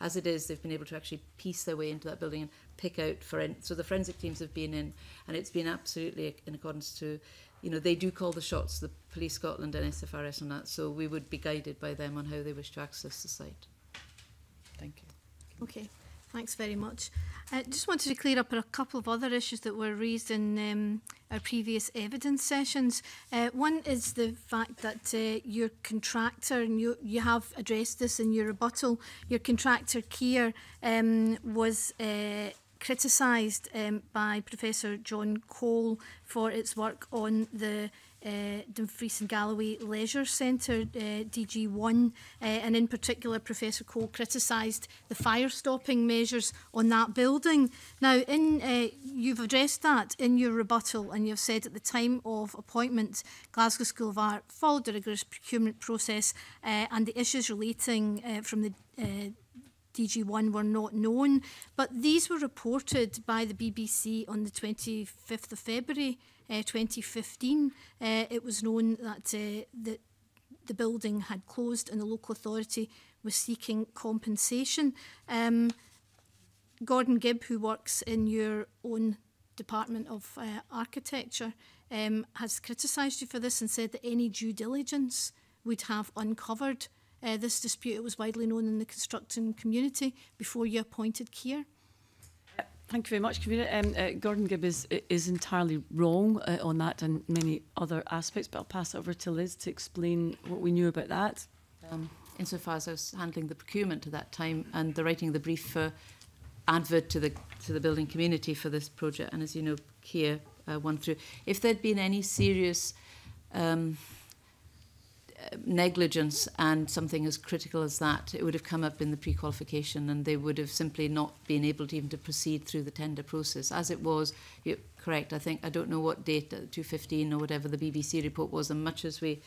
Speaker 3: As it is, they've been able to actually piece their way into that building and pick out for So the forensic teams have been in, and it's been absolutely in accordance to you know, they do call the shots, the Police Scotland and SFRS on that, so we would be guided by them on how they wish to access the site. Thank you.
Speaker 1: Okay, thanks very much. I just wanted to clear up a couple of other issues that were raised in um, our previous evidence sessions. Uh, one is the fact that uh, your contractor, and you, you have addressed this in your rebuttal, your contractor, Keir, um, was uh, criticised um, by Professor John Cole for its work on the uh, Dumfries and Galloway Leisure Centre, uh, DG1, uh, and in particular Professor Cole criticised the fire stopping measures on that building. Now, in uh, you've addressed that in your rebuttal, and you've said at the time of appointment, Glasgow School of Art followed a rigorous procurement process, uh, and the issues relating from the DG1 were not known, but these were reported by the BBC on the 25th of February 2015, uh, eh, eh, it was known that uh, the, the building had closed and the local authority was seeking compensation. Um, Gordon Gibb, who works in your own Department of uh, Architecture, um, has criticised you for this and said that any due diligence would have uncovered uh, this dispute. It was widely known in the construction community before you appointed Keir.
Speaker 2: Thank you very much, Convener. Um, uh, Gordon Gibb is, is entirely wrong uh, on that and many other aspects, but I'll pass it over to Liz to explain what we knew about that.
Speaker 3: Um, insofar as I was handling the procurement at that time and the writing of the brief for advert to the to the building community for this project, and as you know, Kia uh, won through. If there'd been any serious um, Um, negligence and something as critical as that, it would have come up in the pre-qualification and they would have simply not been able to even to proceed through the tender process. As it was, you're correct, I think, I don't know what date, 215 uh, or whatever the BBC report was, and much as we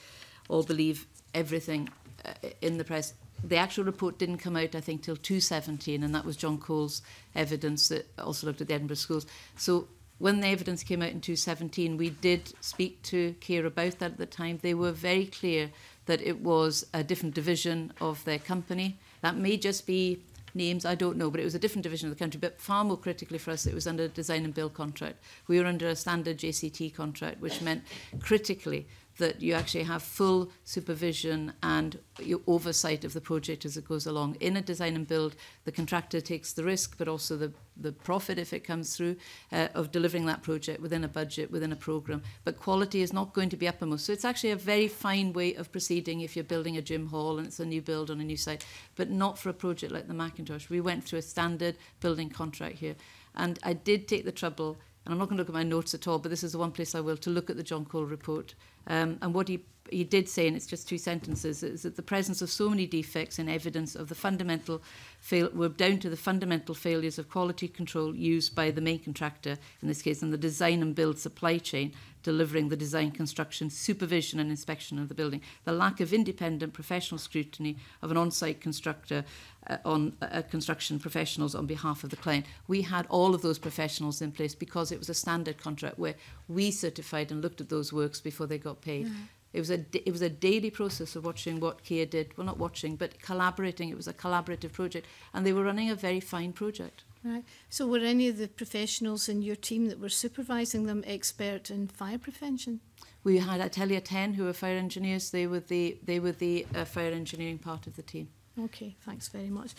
Speaker 3: all believe everything uh, in the press, the actual report didn't come out, I think, till 217, and that was John Cole's evidence that also looked at the Edinburgh schools. So when the evidence came out in 2017, we did speak to CARE about that at the time. They were very clear that it was a different division of their company. That may just be names, I don't know, but it was a different division of the country. But far more critically for us, it was under a design and build contract. We were under a standard JCT contract, which meant critically that you actually have full supervision and oversight of the project as it goes along. In a design and build, the contractor takes the risk, but also the, the profit, if it comes through, uh, of delivering that project within a budget, within a program. But quality is not going to be uppermost. So it's actually a very fine way of proceeding if you're building a gym hall and it's a new build on a new site, but not for a project like the Macintosh. We went through a standard building contract here. And I did take the trouble, and I'm not going to look at my notes at all, but this is the one place I will, to look at the John Cole report um, and what do you he did say, and it's just two sentences, is that the presence of so many defects and evidence of the fundamental fail were down to the fundamental failures of quality control used by the main contractor, in this case, in the design and build supply chain, delivering the design, construction, supervision and inspection of the building. The lack of independent professional scrutiny of an on-site constructor uh, on uh, uh construction professionals on behalf of the client. We had all of those professionals in place because it was a standard contract where we certified and looked at those works before they got paid.
Speaker 1: Mm -hmm.
Speaker 3: It was a it was a daily process of watching what Kia did. Well, not watching, but collaborating. It was a collaborative project, and they were running a very fine project.
Speaker 1: Right. So, were any of the professionals in your team that were supervising them expert in fire prevention?
Speaker 3: We had, I tell you, who were fire engineers. They were the they were the uh, fire engineering part of the team.
Speaker 1: Okay, thanks very much.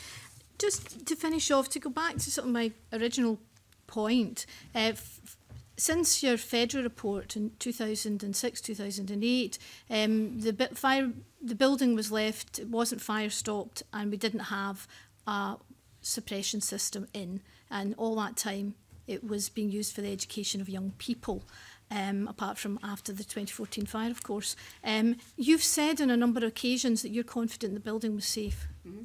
Speaker 1: Just to finish off, to go back to sort of my original point, uh, since your federal report in 2006 2008 um, the fire the building was left it wasn't fire stopped and we didn't have a suppression system in and all that time it was being used for the education of young people um, apart from after the 2014 fire of course um, you've said on a number of occasions that you're confident the building was safe mm -hmm.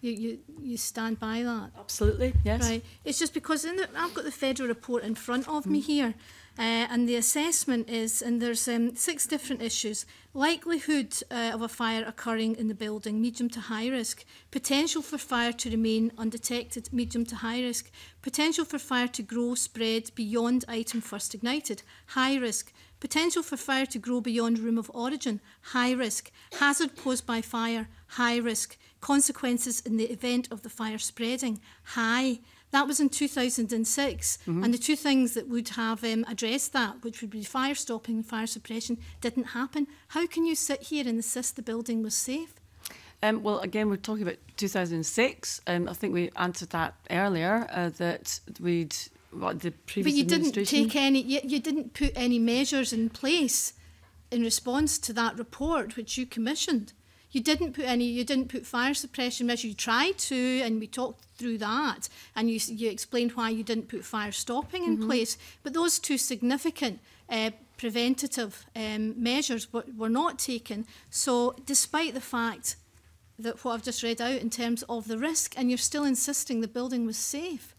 Speaker 1: you, you, you stand by that.
Speaker 2: Absolutely, yes.
Speaker 1: Right. It's just because in the, I've got the federal report in front of mm. me here, uh, and the assessment is, and there's um, six different issues: likelihood uh, of a fire occurring in the building, medium to high risk; potential for fire to remain undetected, medium to high risk; potential for fire to grow, spread beyond item first ignited, high risk; potential for fire to grow beyond room of origin, high risk; hazard posed by fire, high risk consequences in the event of the fire spreading high. That was in 2006.
Speaker 2: Mm -hmm.
Speaker 1: And the two things that would have um, addressed that, which would be fire stopping and fire suppression, didn't happen. How can you sit here and insist the building was safe?
Speaker 2: Um, well, again, we're talking about 2006, and um, I think we answered that earlier uh, that we'd what, the previous.
Speaker 1: But you didn't take any. You, you, didn't put any measures in place in response to that report, which you commissioned. You didn't put any, you didn't put fire suppression measures. You tried to, and we talked through that, and you, you explained why you didn't put fire stopping in
Speaker 2: mm -hmm.
Speaker 1: place. But those two significant uh, preventative um, measures were, were not taken. So, despite the fact that what I've just read out in terms of the risk, and you're still insisting the building was safe.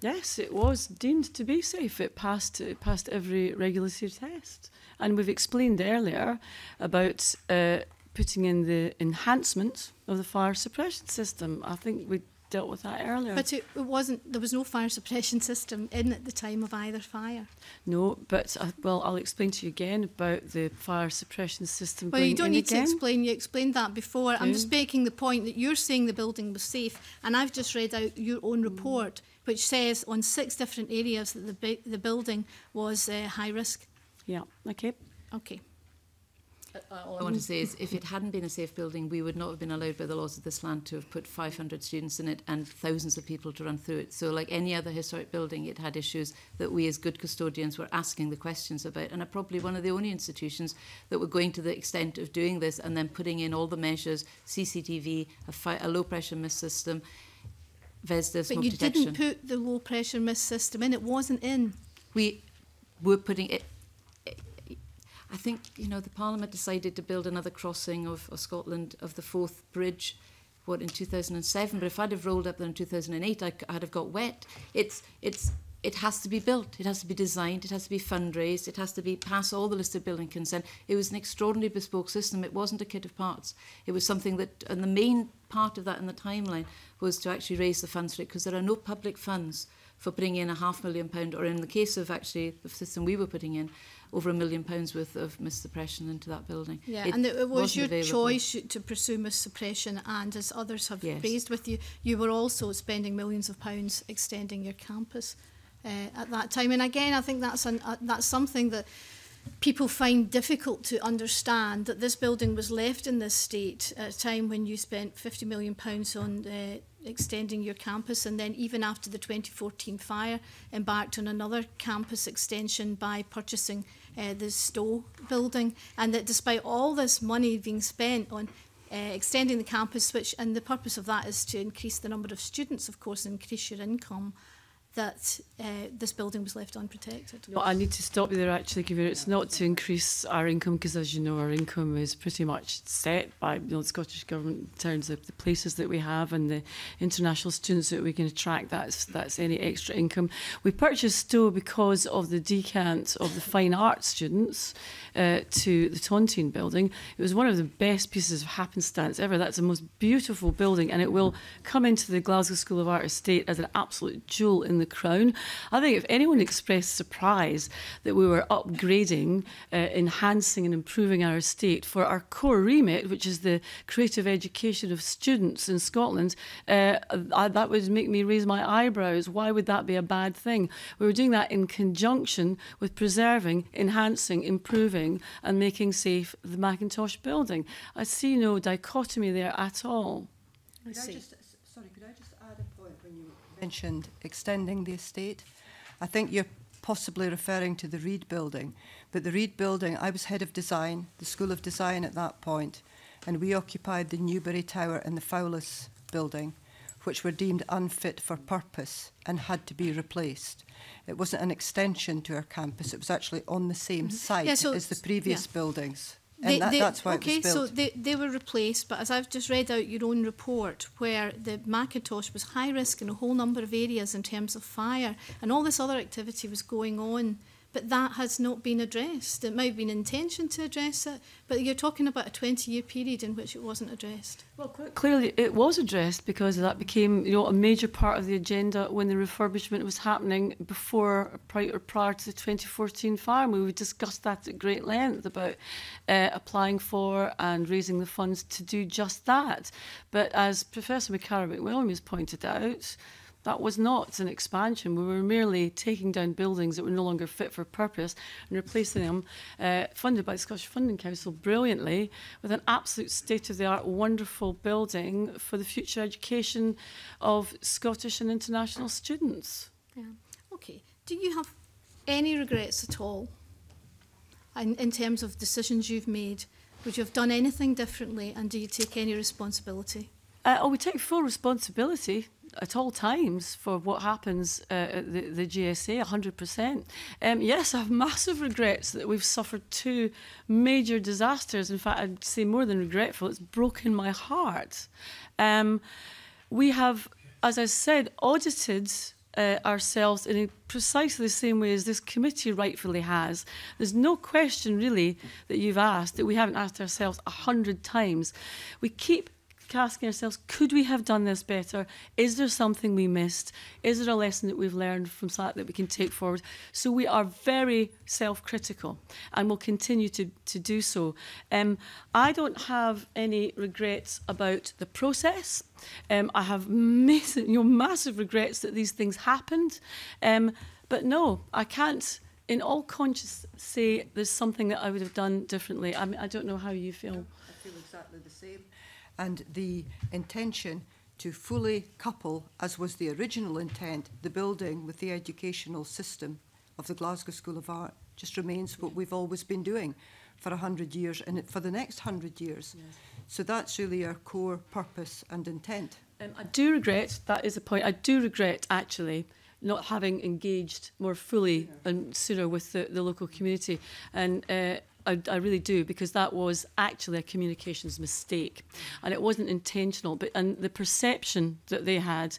Speaker 2: Yes, it was deemed to be safe. It passed it passed every regulatory test, and we've explained earlier about uh, putting in the enhancement of the fire suppression system. I think we dealt with that earlier.
Speaker 1: But it, wasn't. There was no fire suppression system in at the time of either fire.
Speaker 2: No, but I, uh, well, I'll explain to you again about the fire suppression system.
Speaker 1: Well, you don't need
Speaker 2: again.
Speaker 1: to explain. You explained that before.
Speaker 2: Yeah.
Speaker 1: I'm just making the point that you're saying the building was safe, and I've just read out your own mm. report, mm. which says on six different areas that the the building was uh, high risk.
Speaker 2: Yeah. Okay.
Speaker 1: Okay.
Speaker 3: I uh, uh, want to say is if it hadn't been a safe building, we would not have been allowed by the laws of this land to have put 500 students in it and thousands of people to run through it. So like any other historic building, it had issues that we as good custodians were asking the questions about and are probably one of the only institutions that were going to the extent of doing this and then putting in all the measures, CCTV, a, a low pressure mist system, VESDA, smoke detection.
Speaker 1: But you didn't put the low pressure mist system in, it wasn't in.
Speaker 3: We were putting it I think you know the Parliament decided to build another crossing of, of Scotland of the Forth Bridge, what in 2007. But if I'd have rolled up there in 2008, I, I'd have got wet. It's it's it has to be built. It has to be designed. It has to be fundraised. It has to be pass all the list of building consent. It was an extraordinary bespoke system. It wasn't a kit of parts. It was something that, and the main part of that in the timeline was to actually raise the funds for it because there are no public funds for putting in a half million pound, or in the case of actually the system we were putting in, over a million pounds worth of mass suppression into that building.
Speaker 1: Yeah, it and it was your
Speaker 3: available.
Speaker 1: choice to pursue mass suppression, and as others have
Speaker 3: yes.
Speaker 1: raised with you, you were also spending millions of pounds extending your campus uh, at that time. And again, I think that's an, uh, that's something that people find difficult to understand that this building was left in this state at a time when you spent 50 million pounds on uh, extending your campus and then even after the 2014 fire embarked on another campus extension by purchasing uh, the Stowe building, and that despite all this money being spent on uh, extending the campus, which and the purpose of that is to increase the number of students, of course, increase your income. that uh, this building was left unprotected.
Speaker 2: But I need to stop you there actually, Kavir. It's not to increase our income because, as you know, our income is pretty much set by you know, the Scottish Government in terms of the places that we have and the international students that we can attract. That's, that's any extra income. We purchased Stowe because of the decant of the fine arts students uh, to the Tontine building. It was one of the best pieces of happenstance ever. That's the most beautiful building and it will come into the Glasgow School of Art estate as an absolute jewel in the Crown. I think if anyone expressed surprise that we were upgrading, uh, enhancing and improving our estate for our core remit, which is the creative education of students in Scotland, uh, I, that would make me raise my eyebrows. Why would that be a bad thing? We were doing that in conjunction with preserving, enhancing, improving and making safe the Macintosh building. I see no dichotomy there at all.
Speaker 5: Could I, I just mentioned extending the estate. I think you're possibly referring to the Reed building, but the Reed building, I was head of design, the School of Design at that point, and we occupied the Newbury Tower and the Fowlis building, which were deemed unfit for purpose and had to be replaced. It wasn't an extension to our campus, it was actually on the same mm -hmm. site
Speaker 1: yeah, so
Speaker 5: as the previous
Speaker 1: yeah.
Speaker 5: buildings. And they, that, they, that's why
Speaker 1: okay, so they, they were replaced, but as I've just read out your own report, where the Macintosh was high risk in a whole number of areas in terms of fire, and all this other activity was going on but that has not been addressed. It might have been intention to address it, but you're talking about a 20 year period in which it wasn't addressed.
Speaker 2: Well, clearly it was addressed because that became you know, a major part of the agenda when the refurbishment was happening before prior, prior to the 2014 fire. We discussed that at great length about uh, applying for and raising the funds to do just that. But as Professor McCarran McWilliams pointed out, That was not an expansion. We were merely taking down buildings that were no longer fit for purpose and replacing them, uh, funded by the Scottish Funding Council brilliantly, with an absolute state of the art, wonderful building for the future education of Scottish and international students.
Speaker 1: Yeah. Okay. Do you have any regrets at all in, in terms of decisions you've made? Would you have done anything differently and do you take any responsibility?
Speaker 2: Uh, oh, we take full responsibility at all times for what happens uh, at the, the GSA, 100%. Um, yes, I have massive regrets that we've suffered two major disasters. In fact, I'd say more than regretful, it's broken my heart. Um, we have, as I said, audited uh, ourselves in precisely the same way as this committee rightfully has. There's no question, really, that you've asked that we haven't asked ourselves a hundred times. We keep asking ourselves, could we have done this better? Is there something we missed? Is there a lesson that we've learned from SLAC that we can take forward? So we are very self-critical and will continue to, to do so. Um, I don't have any regrets about the process. Um, I have mass you know, massive regrets that these things happened. Um, but no, I can't in all conscience say there's something that I would have done differently. I mean, I don't know how you feel.
Speaker 5: I feel exactly the same and the intention to fully couple, as was the original intent, the building with the educational system of the Glasgow School of Art just remains what we've always been doing for 100 years and for the next 100 years. Yes. So that's really our core purpose and intent.
Speaker 2: Um, I do regret, that is a point, I do regret actually not having engaged more fully yeah. and sooner with the, the local community. And uh, I, I, really do, because that was actually a communications mistake, and it wasn't intentional. But and the perception that they had